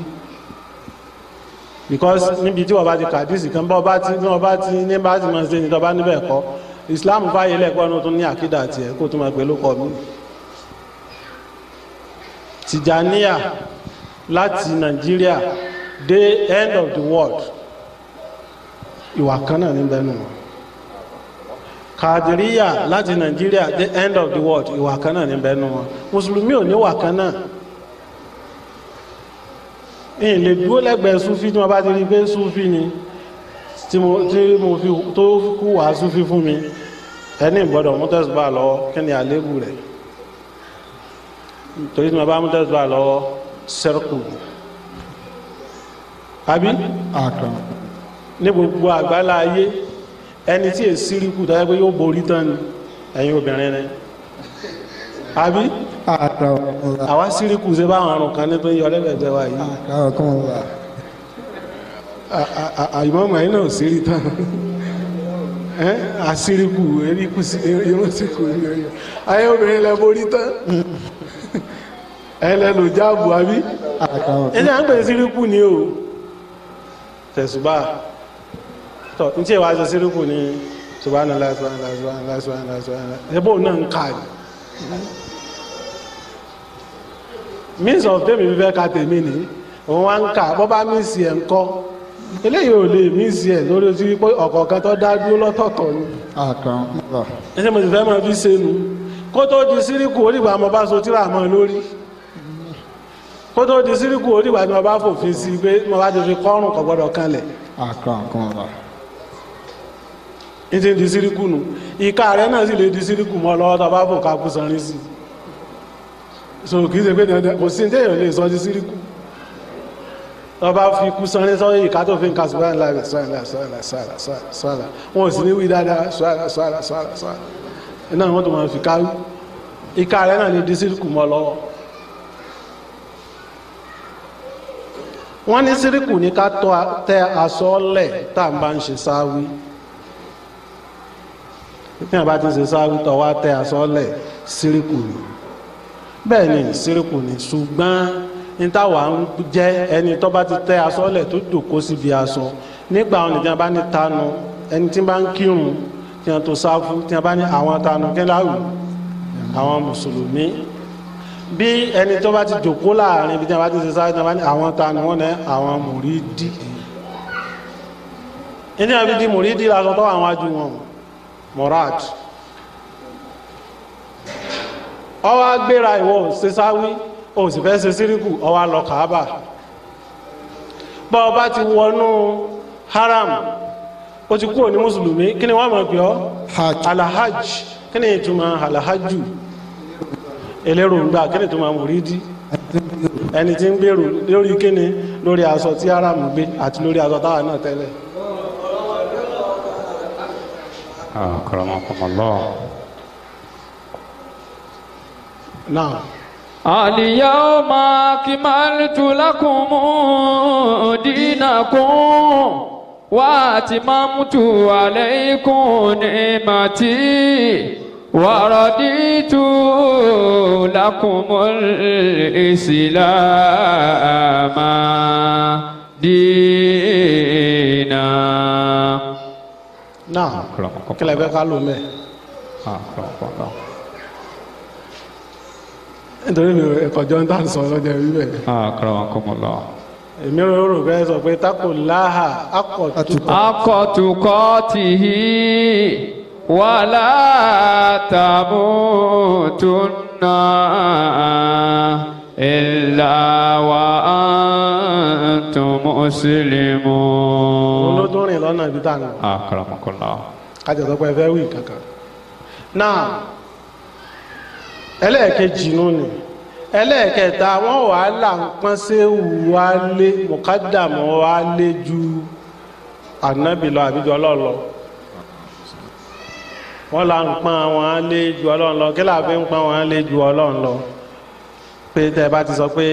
Because níbi tí wọ́n bá ti kàdísì kan bá ti wọ́n bá ti ní bá ti máa ṣe ní tọ́ba níbẹ̀ kọ́ islam fàyè lẹ́kọ́ ní o tún ní àkídà tiẹ̀ kó tún máa pẹ̀lú kọ́ mi. Tìjàníyà láti nàìjíríà dé end of the world ìwà kan náà níbẹ̀ nù. Wọn kàdìríyà láti nàìjíríà dé end of the world ìwà kan náà níbẹ̀ nù wọn. Mùsùlùmí ò ní wà kan náà. Ìyìn lè dúró lẹ́gbẹ̀ẹ́ súfí tí wọ́n bá ti rí pé súfí ni tí mo fi tó kú wá súfí fún mi ẹni ìgbọ́dọ̀ mú tẹ́sùbà lọ́wọ́ kí ni àlébù rẹ̀? Torí tí wọ́n bá mú tẹ́sùbà lọ́wọ́ sẹ́rkù. Àbí? Akram. Ní gbogbo àgbálá ayé ẹni tí è síríkù tó yẹ pé yóò borí tán ni ẹ̀yin obìnrin ni. Àbí? Àwa síríkù ṣe bá àwọn àrùn kan ní tó ń yọ lẹ́gbẹ̀ẹ́ wa yìí. Àìmọ́mọ̀ ẹ̀yìn náà sírí tán. Àsíríkù eríkù irun síkù ayé obìnrin lẹ borí tán. Ẹ lẹ́nu jáàbù àbí? Akram. ẹni à ń pè síríkù ni o. Tẹ̀sùbà tọ̀ ní tí ìwà ṣe síríkù ni subhanallah subhanallah subhanallah subhanallah subhanallah. Ẹbọ́ náà ń kà ní means of tèmi fífẹ́ ka tèmi ni òun wá ń kà bọ́ bá mísì ẹ̀ ń kọ́ eléyìí ò lè mísì ẹ̀ lórí ojú wípé ọ̀kọ̀ọ̀kan tó dá dúró lọ́tọ̀ọ̀tọ̀ ni. Akram. ẹsẹ̀ mo sì fẹ́ máa fi ṣe nu. Kó tó di síríkù onígbà mo bá so tíra mọ́ lórí. Kó tó di síríkù onígbà mo bá fòfin sí pé mo bá ti fi kọ́rùn kò gbọ́dọ̀ kanlẹ̀. Akram. Ní ti di síríkù nù. Ìka rẹ náà sì lè di síríkù mọ́ lọ́wọ́ tó bá fò ká kú sanrin sí so kì í ṣe pé dandan kò sí téèyàn lè sọ di síríkù. Tó bá fi kú sanrin sọ ìka tó fi ń ka sùgbọ́n láì sọ́ọ̀lá sọ́ọ̀lá sọ́ọ̀lá sọ́ọ̀lá wọn ò sì ní wí dáadáa sọ́ọ̀lá sọ́ọ̀lá sọ́ọ̀lá sọ́ọ̀lá iná wọn tó máa fi ká ìka rẹ náà lè di síríkù mọ́ lọ́wọ́. Wọ́n ní síríkù ní ká tẹ aṣọ lẹ̀ tá à ń bá ń ṣe sáwí tí a bá ti ṣe sáwí tọ́ wá tẹ aṣọ lẹ̀ síríkù ni. Bẹ́ẹ̀ ni síríkù ni. Ṣùgbọ́n ní táwa ń jẹ́ ẹni tó bá ti tẹ aṣọ lẹ̀ tó dòkó síbi aṣọ nígbà wọn nìkan bá ní tanu ẹni tí bá ń kírun tí wọn tó sáfù tí wọn bá ní àwọn tanu kí láwù àwọn mùsùlùmí. Bí ẹni tó bá ti jòkó láàárín ibi tí wọn ti ṣe sáwí tí wọn bá ní àwọn wọn ní àwọn mùrídì. Ní wọn fi di mùrídì lásán tó àwọn ajú wọn murad. Ọwọ́ agbéra ìwọ ṣe sáwí o sì fẹ́ ṣe síríkù ọwọ́ lọ kàábà bọ́ ti wọnú haram o ti kúrò ní mùsùlùmí kí ni wọ́n mọ̀ pé ọ́? Alahaj kí ni ìtumọ̀ alahaju elérò ń gbà kí ni ìtumọ̀ mùrídí ẹni tí ń gbèrò lórí kíni lórí aṣọ tí haram gbé àti lórí aṣọ táwa náà tẹ́lẹ̀ أكرمكم الله náà. اليوم أكملت لكم دينكم وأتممت عليكم نعمتي ورضيت لكم الإسلام دينا náà kílẹ̀ bẹ́ẹ̀ ká ló mẹ́. nítorí mi ìkọjọ́ ń tà ń sọ lọ́jọ́ wíwẹ̀. èmi rò rò bẹ́ẹ̀ sọ pé tako láhà akọ̀tukọ̀ tìhí wàlá tàbùtùnà. إلا وأنتم مسلمون tó rìn lọ́nà ibi tá à ń lọ akramakallah kájà tó pẹ́ fẹ́ wí kankan náà ẹlẹ́ẹ̀kejì nù ni ẹlẹ́ẹ̀kẹta wọ́n wà á là ń pọ́n séwù wá lé mùkádàmù wá lé ju ànábì lọ àbíjọ ọlọ́run lọ wọ́n là ń pọ́n wọn á lé ju ọlọ́run lọ kí láàfin ń pọ́n wọn á lé ju ọlọ́run lọ pé tẹ́ ẹ bá ti sọ pé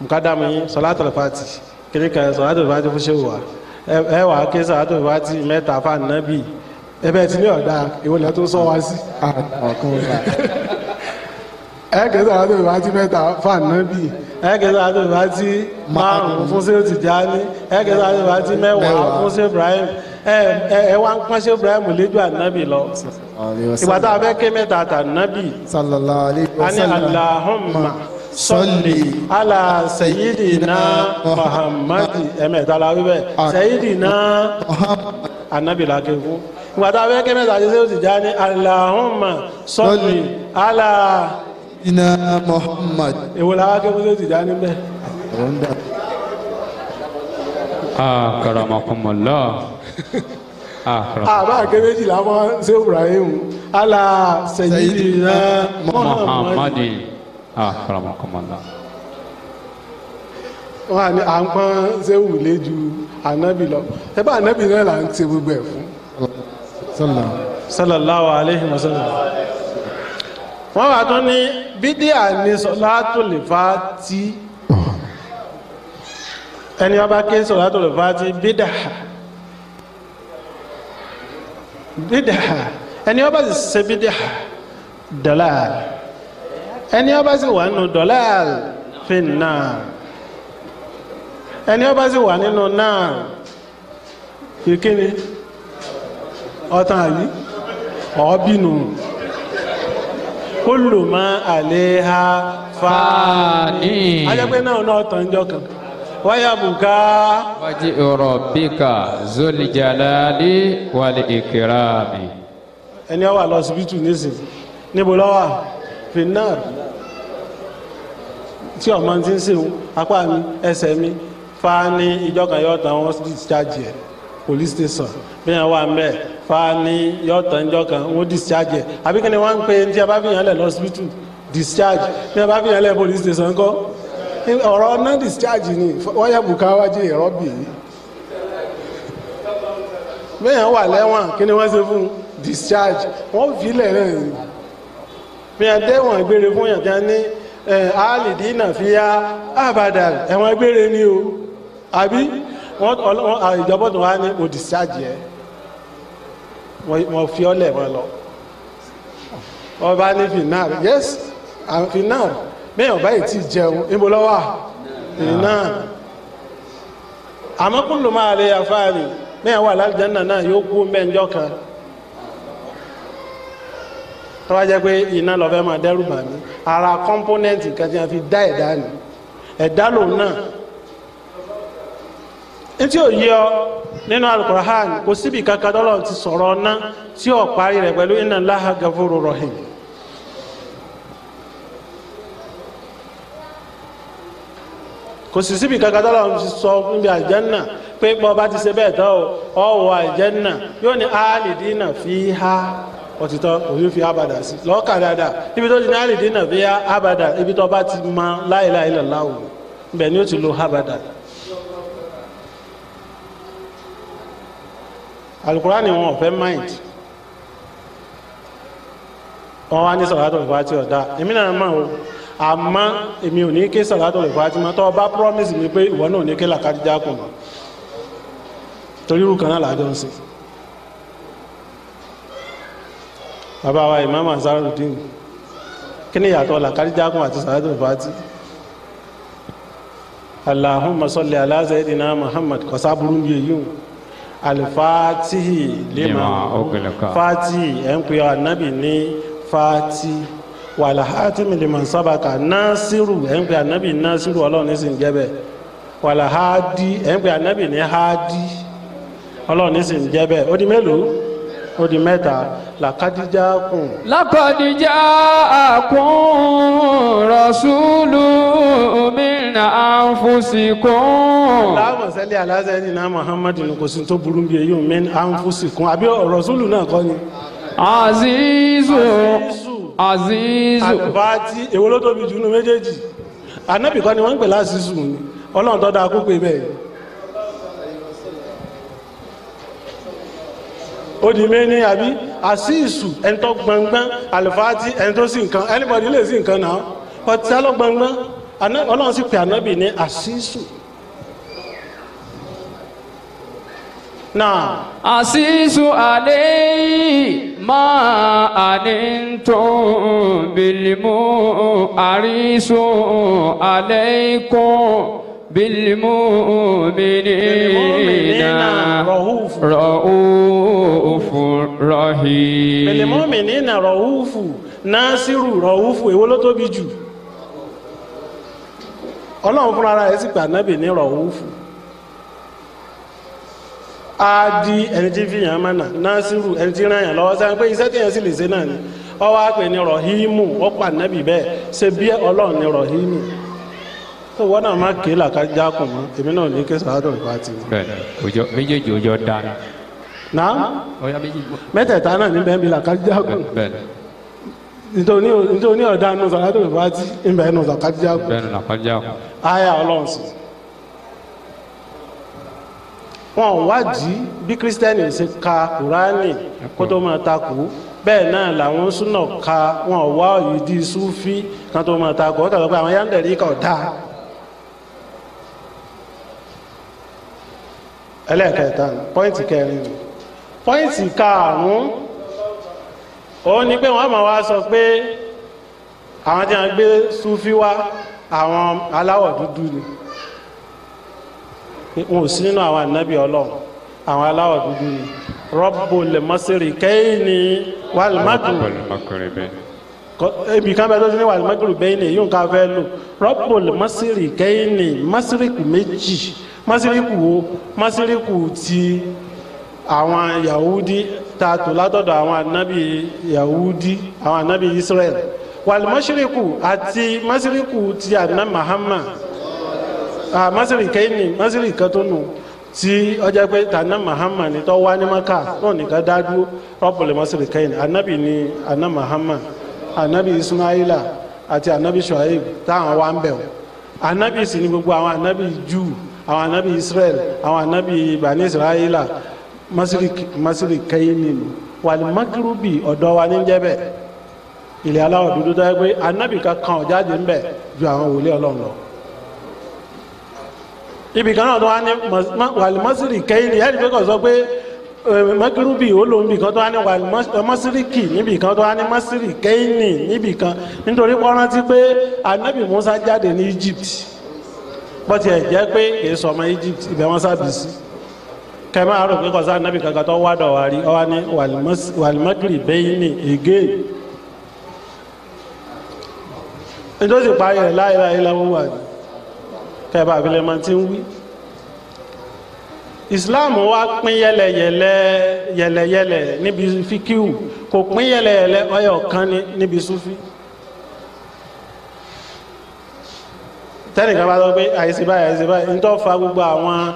mùkádàmù yín sọlátọ̀lù fàtì kiri kan sọlátọ̀lù fàtì fún ṣéwù wa. Ẹ ẹ wà á ké sọlátọ̀lù fàtì mẹ́ta fún ànábì. Ẹ bẹ́ẹ̀ ti ní ọ̀dà ìwọlẹ̀ tó sọ wá sí. Akramakumullah. ẹ̀ẹ́kẹ́ sọ̀rọ̀ tó bá ti mẹ́ta fún ànábì. Ẹ̀ẹ́kẹ́ sọ̀rọ̀ tó bá ti márùn-ún fún sí Tìjání. Ẹ̀ẹ́kẹ́ sọ̀rọ̀ tó bá ti mẹ́wàá. fún sí Ibrahim. Ẹ ẹ ẹ wá ń pọ́n sí Ibrahim léjú ànábì lọ. Ìgbà tá a sallam. fẹ́ ké mẹ́ta àtànábì Sallallahu alayhi wa a ní sallam. Salli ala sayyidina Muhammadi ẹ̀mẹ́ta la wíwẹ̀ sayyidina Muhammad. ànábì la ké fún ìgbà tá a fẹ́ ké mẹ́ta àti sí Tìjání Allahumma salli ala Ina Muhammad. èwo la wá ké fún sí Tìjání bẹ́ẹ̀. Ronda. akramakumullah akram àbá àké méjìlá mọ́ sí Ibrahim ala sayyidina Muhammad muhammadin akramakumullah wọn à ní à ń pọ́n séwù lé ju ànábì lọ. Ẹ bá ànábì náà là ń ṣe gbogbo ẹ̀ fún. Sallallahu alayhi wa sallam. Wọ́n wà tún ní bídíà ní sọ̀látùl fàtí ẹni ọba ké sọ̀látùl fàtí bídà. Bídà. Ẹni ọba sì ṣe bídà. Dọ̀làl ẹni ọba sì wà nínú dọ̀làl fi náà ẹni ọba sì wà nínú náà ìkíni ọ̀tàn àbí? Ọ̀ọ́bìnú kúlù má àléhà fàání ajẹ́pẹ́ náà náà tàn jọ kan. Wáyà bùká wájú rabbika zul jalali wal ikrami. ẹni ọwà lọ síbítù nísìn níbo lọ́wà finnar tí ọmọ ti ń sìn apá mi ẹsẹ̀ mi fàání ìjọ kan yóò tàn wọ́n discharge ẹ̀ police station. Bí wọ́n wà mẹ́ fàání yóò tàn ìjọ kan wọ́n discharge ẹ̀. Àbí kí ni wọ́n ń pè ní tí a bá fi yàn lẹ̀ lọ síbítù discharge. Bí wọ́n bá fi yàn lẹ̀ police station kọ́ ọ̀rọ̀ náà discharge ni. Wọ́n yẹ bùká wájú ìrọ́bì yìí bẹ́ẹ̀ wà lẹ́wọ̀n kí ni wọ́n ṣe fún discharge. Wọ́n fi ilẹ̀ náà ni. Bí wọ́n dẹ́wọ̀n gbére fún yàn ní alìdínà fi yá àbàdà ẹ̀wọ̀n gbére ni o. Àbí? Wọ́n ìjọba tó wá ní mo discharge yẹ wọ́n fi ọlẹ̀ wọn lọ. Wọ́n bá ní finar yes finar bẹ́ẹ̀ ọ̀bá yìí ti jẹun níbo lọ́wọ́ finar àmọ́ kúlù máa lè àfáàní bẹ́ẹ̀ wà lálùjánnà náà yóò kú mẹ́jọ kan tó wá jẹ́ pé iná lọ fẹ́ máa dẹ́rù bà mí ara kọ́mpónẹ́ǹtì kan tí a fi dá ẹ̀dá ni. Ẹ̀dá lòun náà. Etí ò yí ọ nínú Al-Qur'an kò síbi kankan tọ́lọ̀ ti sọ̀rọ̀ ọ̀nà tí ò parí rẹ̀ pẹ̀lú inna Allaha gafurur rahim. Kò sì síbi kankan ti sọ níbi àlìjẹ́nà pé bọ́ bá ti ṣe bẹ́ẹ̀ tọ́ ọ wọ àlìjẹ́nà yóò ní alìdínà fiha òtítọ́ òfin fi abàdà sí lọ́ọ̀kà dáadáa ibi tó ti ní alìdínà fiha abàdà ibi tó bá ti la ilaha illallah ibẹ̀ ni ó ti lo abàdà. alukurani wọn ò fẹ́ mind. Wọn wá ní sọ̀rọ̀ àtọ̀lẹ̀ fàtí ọ̀dá èmi náà mọ̀ o. Àmọ́ èmi ò ní ké sọ̀rọ̀ àtọ̀lẹ̀ fàtí mọ́ tọ́ bá promise mi pé ìwọ náà ò ní ké làkàdíjà kùn torí irú kan náà làjọ ń sìn bàbá wa Imam Ansarudeen kí ni ìyàtọ̀ làkàdíjà kùn àti àtọ̀lẹ̀ fàtí Allahumma salli ala sayyidina Muhammad kọ́sá burú bí èyí o. Alifatihi lima fatihi ẹ̀ ń pè ọ́ ànábì ní fati. Wàlàhátìmì liman sábàkà násírù ẹ̀ ń pè ànábì násírù ọlọ́run ní sì ń jẹ́bẹ̀ wàlàhádì ẹ̀ ń pè ànábì ní hádì ọlọ́run ní sì ń jẹ́bẹ̀ ó di mélòó O di mẹ́ta làkàdíjà kùn. làkàdíjà kùn rasulu min anfusikum. láàmùsẹ́lẹ̀ aláṣẹ́ni náà muhammadu kò sí tó burú bí èyí min anfusikum àbí rasulu na kọ́ ni. azizu azizu. àlùfáàtì èwo ló tóbi jù nínú méjèèjì ànábì kan ni wọ́n ń ni ọlọ́run tó dáa kó pè bẹ́ẹ̀. ó di méní àbí àṣìṣù ẹni tó gbọngbọn àlùfáàtì ẹni tó sì nǹkan anybody lè sí nǹkan náà ọtá ló gbọngbọn ọlọ́run sì pè ànábì ní àṣìṣù. náà. àṣìṣù àlẹ́ máa àníntò bìlìmù àríṣù. بالمؤمنين rọ̀húfù. رؤوف رحيم mẹlẹmọ́mì ní na rọ̀húfù násírù rọ̀húfù èwo ló tóbi jù ọlọ́run fúnra ara ẹ̀ sì pè ànábì ní rọ̀húfù adi ẹni tí fi yàn mánà násírù ẹni tí ràn yàn lọ́wọ́ sẹ́yìn pé iṣẹ́ tí yẹn sì lè ṣe náà ni ọwọ́ àpè ní rọ̀hímù ó pa ànábì bẹ́ẹ̀ ṣe bí ọlọ́run ní rọ̀hímù tó wọ́n náà má ké làkájá kùn mọ́. Èmi náà ní ké sàádọ̀ ìfà tì mọ́. bẹ́ẹ̀ òjò méjèèjì òjò dáná méjèèjì mẹ́tẹ̀ẹ̀ta náà ní bẹ́ẹ̀ bí làkájá kùn nítorí nítorí ọ̀dà nù sàádọ̀ ìfà tì ń bẹ́ẹ̀ nù làkájá kùn. bẹ́ẹ̀ làkàjá kù. Aya ọlọ́run sí wọn ò wádìí bí kírísítẹ́nì ṣe ka kùránì kó tó máa takò. Bẹ́ẹ̀ náà làwọn súnà ka wọn ò wá ìdí súfí kan tó máa takò. Ó kàwé pé àwọn yáǹdẹ̀rí kà ọ̀ dáa ẹlẹ́ẹ̀kẹta pọ́ìntì kẹrin. Ni pọ́ìntì karùn-ún òun ni pé wọ́n máa wá sọ pé àwọn tí wọ́n gbé súfí wá àwọn aláwọ̀ dúdú ni. Wọn ò sí nínú àwọn ànábì ọlọ́run àwọn aláwọ̀ dúdú ni. Rọ́bù lè mọ́sírì kẹ́yìn ní ọkùnrin bẹ́ẹ̀. Ibi kan bẹ́ẹ̀ tó ti ní wàlúmọ́gùrù bẹ́yìn ní yóò ká fẹ́ lò. Rọ́bù lè mọ́sírì kẹ́yìn ní mọ́sírìkù méjì mọ́sírìkù wo mọ́sírìkù ti àwọn yahudi ta tò látọ̀dọ̀ àwọn ànábì yahudi àwọn ànábì israel. Wàlúmọ́sírìkù àti mọ́sírìkù ti àná Muhammad masiri kẹ́hìnì masiri kan tó nù tí ọjà pé tànà Muhammad ní tọ́ wá ní maka náà nìkan dájú rọ́pùlẹ̀ masiri kẹ́hìnì anabi ní àná Muhammad anabi Ismaila àti anabi Shuaib táwọn wá ń bẹ̀ wọ́n. Anabi sì ní gbogbo àwọn anabi Júù àwọn anabi Israel àwọn anabi bani Israẹla masiri masiri nù wàlí makirubi ọ̀dọ́ wa ní jẹ́bẹ̀ ilẹ̀ aláwọ̀ dúdú tó yẹ pé anabi kankan ọ̀jáde ń bẹ̀ ju àwọn wòlíì Ọlọ́run lọ. Ibi kan náà tó wá ní wàlímọ́sírì kẹ́yìn ní ẹ̀rí pé kò sọ pé mọ́kírúbì ó lòun bì kan tó wá ní wàlímọ́sírìkì níbì kan tó wá ní mọ́sírì kẹ́yìn níbì kan. Nítorí pé rántí pé anabi musa jáde ní Egypt bọ́tí ẹ̀ jẹ́ pé kìí sọ ọmọ Egypt ibẹ̀ wọ́n sábì sí. Kẹ́mẹ́ àrò pé kọ́sá anabi kankan tó wádọ̀ wá rí ọ wá ní wàlímọ́kírì bẹ́yìn ní ègé nítorí parí rẹ̀ láyé láwọ́ wà ní kẹba àbílẹ̀ máa ti ń wí. Islam wa pín yẹlẹyẹlẹ yẹlẹyẹlẹ níbi fíkíù. Kò pín yẹlẹyẹlẹ ọyọ kan ní níbi súfí tẹnìkan bá sọ pé àìsí báyìí àìsí báyìí. Ń fa gbogbo àwọn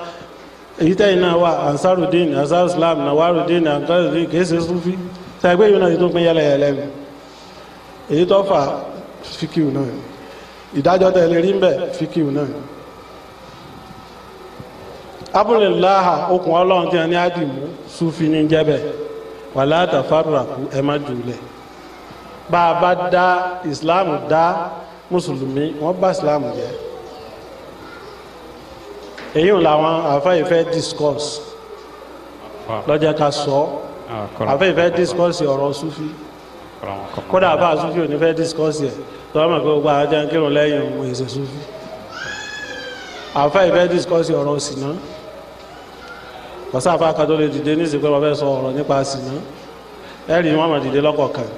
èyí tẹ́yìn náà wà ansarudin ansar islam nawarudin ansarudin kìí súfí sàgbé yìí náà ti tún pín yẹlẹyẹlẹ mi èyí tọ́ fa fíkíù náà ìdájọ́ tẹ̀lé rí ń bẹ̀ náà abúléláha okùn ọlọ́run tí a ní àdìmú súfì ní jẹ́bẹ̀ wà látàfàràkú ẹ má jùlẹ̀. Bá a bá dá ìsìláàmù dá mùsùlùmí wọ́n bá ìsìláàmù jẹ́ èyí ò làwọn àfẹ́yìfẹ́ discourse. Lọ́jọ́ ká sọ. Àfẹ́yìfẹ́ discourse ọ̀rọ̀ súfì kódà bá súfì ò ní fẹ́ discourse yẹ tọ́wọ́ mọ̀ pé gbogbo jẹ́ kírun lẹ́yìn òun èsè súfì àfẹ́yìfẹ́ discourse ọ̀rọ̀ sìnà kọ̀sá àfa kan tó lè dìde ní ìsìnkú ọmọ fẹ́ sọ ọ̀rọ̀ nípa sìnà ẹ̀rì wọn máa dìde lọ́kọ̀ọ̀kan.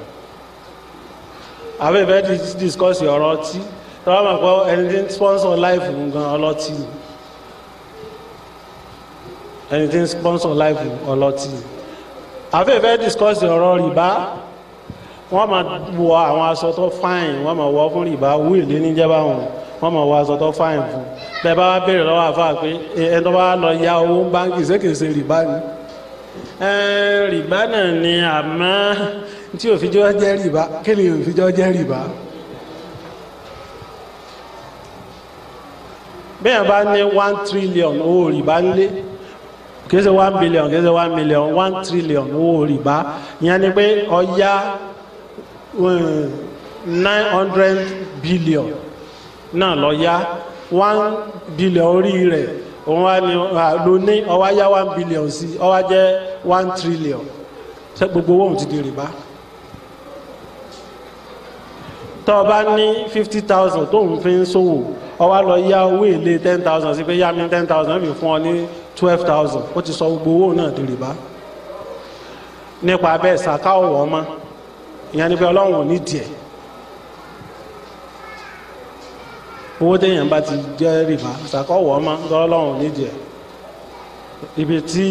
Àfẹ́ ìfẹ́ discuss ọ̀rọ̀ ọtí. Tọ́wọ́ gbọ́ ẹni ń sponsor life gan ọlọ́tí ni ẹni tí ń sponsor life ọlọ́tí. Ni àfẹ́ ìfẹ́ discuss ọ̀rọ̀ rìbá. Wọ́n máa wọ àwọn aṣọ tó fine wọ́n máa wọ fún rìbá. Owó èlé níjẹ́ báwọn wọ́n. Mọ̀ wá aṣọ tó fáìn fún. Bẹ́ẹ̀ bá wá béèrè lọ́wọ́ àfa pé ẹ tó bá lọ ya owó báńkì ṣé kìí ṣe rìbá ni? Rìbá náà ni àmọ́ tí òfijọ́ jẹ́ rìbá kí ni òfijọ́ jẹ́ rìbá. bẹ́ẹ̀ bá ní one trillion owó rìbá ńlé ṣe one billion ṣe one million one trillion owó rìbá ìyẹn ni pé ọ̀ya nine hundred billion náà lọ yá. One billion orí rẹ̀ òun wá ní ló ní ọwá yá one billion sí ọwá jẹ́ one trillion. Ṣé gbogbo owó òun ti di rìbá tọ́ ọ bá ní fifty thousand tó ń fi ń ṣòwò ọwá lọ yá owó èlé ten thousand sí pé yá mi ten thousand fi fún ọ ní twelve thousand. Ó ti sọ gbogbo owó náà di rìbá. Nípa bẹ́ẹ̀ ṣàká ọ̀wọ́ mọ́. Ìyẹn ni pé ọlọ́run ò ní díẹ̀. Owó téèyàn bá ti jẹ́ rìbá ṣàká ọ̀wọ́ mọ́. Ọlọ́run ò ní díẹ̀. Ibi tí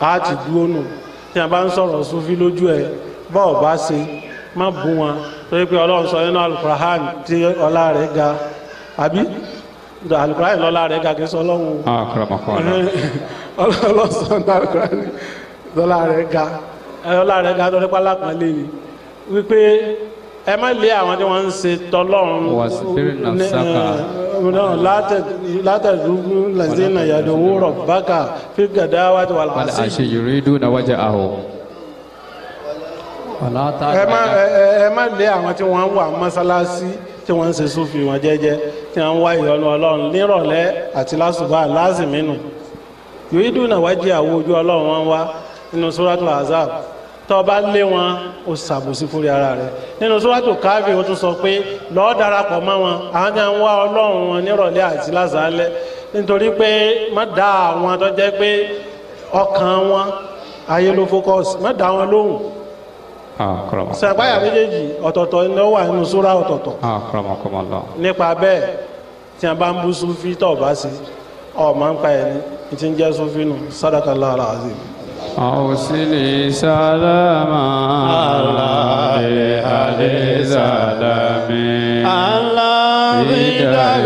a ti dúró nù tí a bá ń sọ̀rọ̀ sófin lójú ẹ̀ bọ́ọ̀ bá ṣe má bú wọn. Torí pé ọlọ́run sọ nínú alukurahan tí ọlá rẹ̀ ga. Àbí alukurahan lọ́lá rẹ̀ kí sọ ọlọ́run. Akramakumullah ọlọ́sàn dárúkọ ní dọ́là rẹ̀ ga. Dọ́là rẹ̀ ga dọ́là pálápàlẹ́ ni. Wípé ẹ má lé àwọn tí wọ́n ń ṣe tọ́lọ́run. Wasbir nafsaka. látàdúgbò lẹ́sìn ìyàdó wúrọ̀ bákà fi gàdá wá ti wà wal lásì. ashi yuriduna wajhahu wala ẹ má ta'ala ẹ- ẹ- ẹ má lé àwọn tí wọ́n wà mọ́sálásí tí wọ́n ń ṣe sófì wọn jẹ́jẹ́ tí wọ́n ń wá ìyọnu ọlọ́run nírọ̀lẹ́ àti lásùbà lázìmínú yòóyí dùnà wájú àwọn ojú ọlọ́run wọn wá nínú suratul azab tó bá lé wọn o ṣàbòsí fúri ara rẹ. Nínú suratul káfí o tún sọ pé lọ́ọ́ darapọ̀ mọ́ wọn. Àwọn tí wọ́n ń wá ọlọ́run wọn nírọ̀lẹ́ àti lásàálẹ́. Nítorí pé má dá àwọn tó jẹ́ pé ọkàn wọn ayé má dá wọn lóhùn akramakumullah sàgbáyà méjèèjì ọ̀tọ̀ọ̀tọ̀ ni ó wà nínú súra ọ̀tọ̀ọ̀tọ̀ akramakumullah nípa bẹ́ẹ̀ tí a bá ń bú súfí tọ̀ bá sí ọmọ ń pa ẹ̀ ní tí ń jẹ́ súfí nù sadakallahu alazim. أوصلي سلاما على سلامي Allah بدار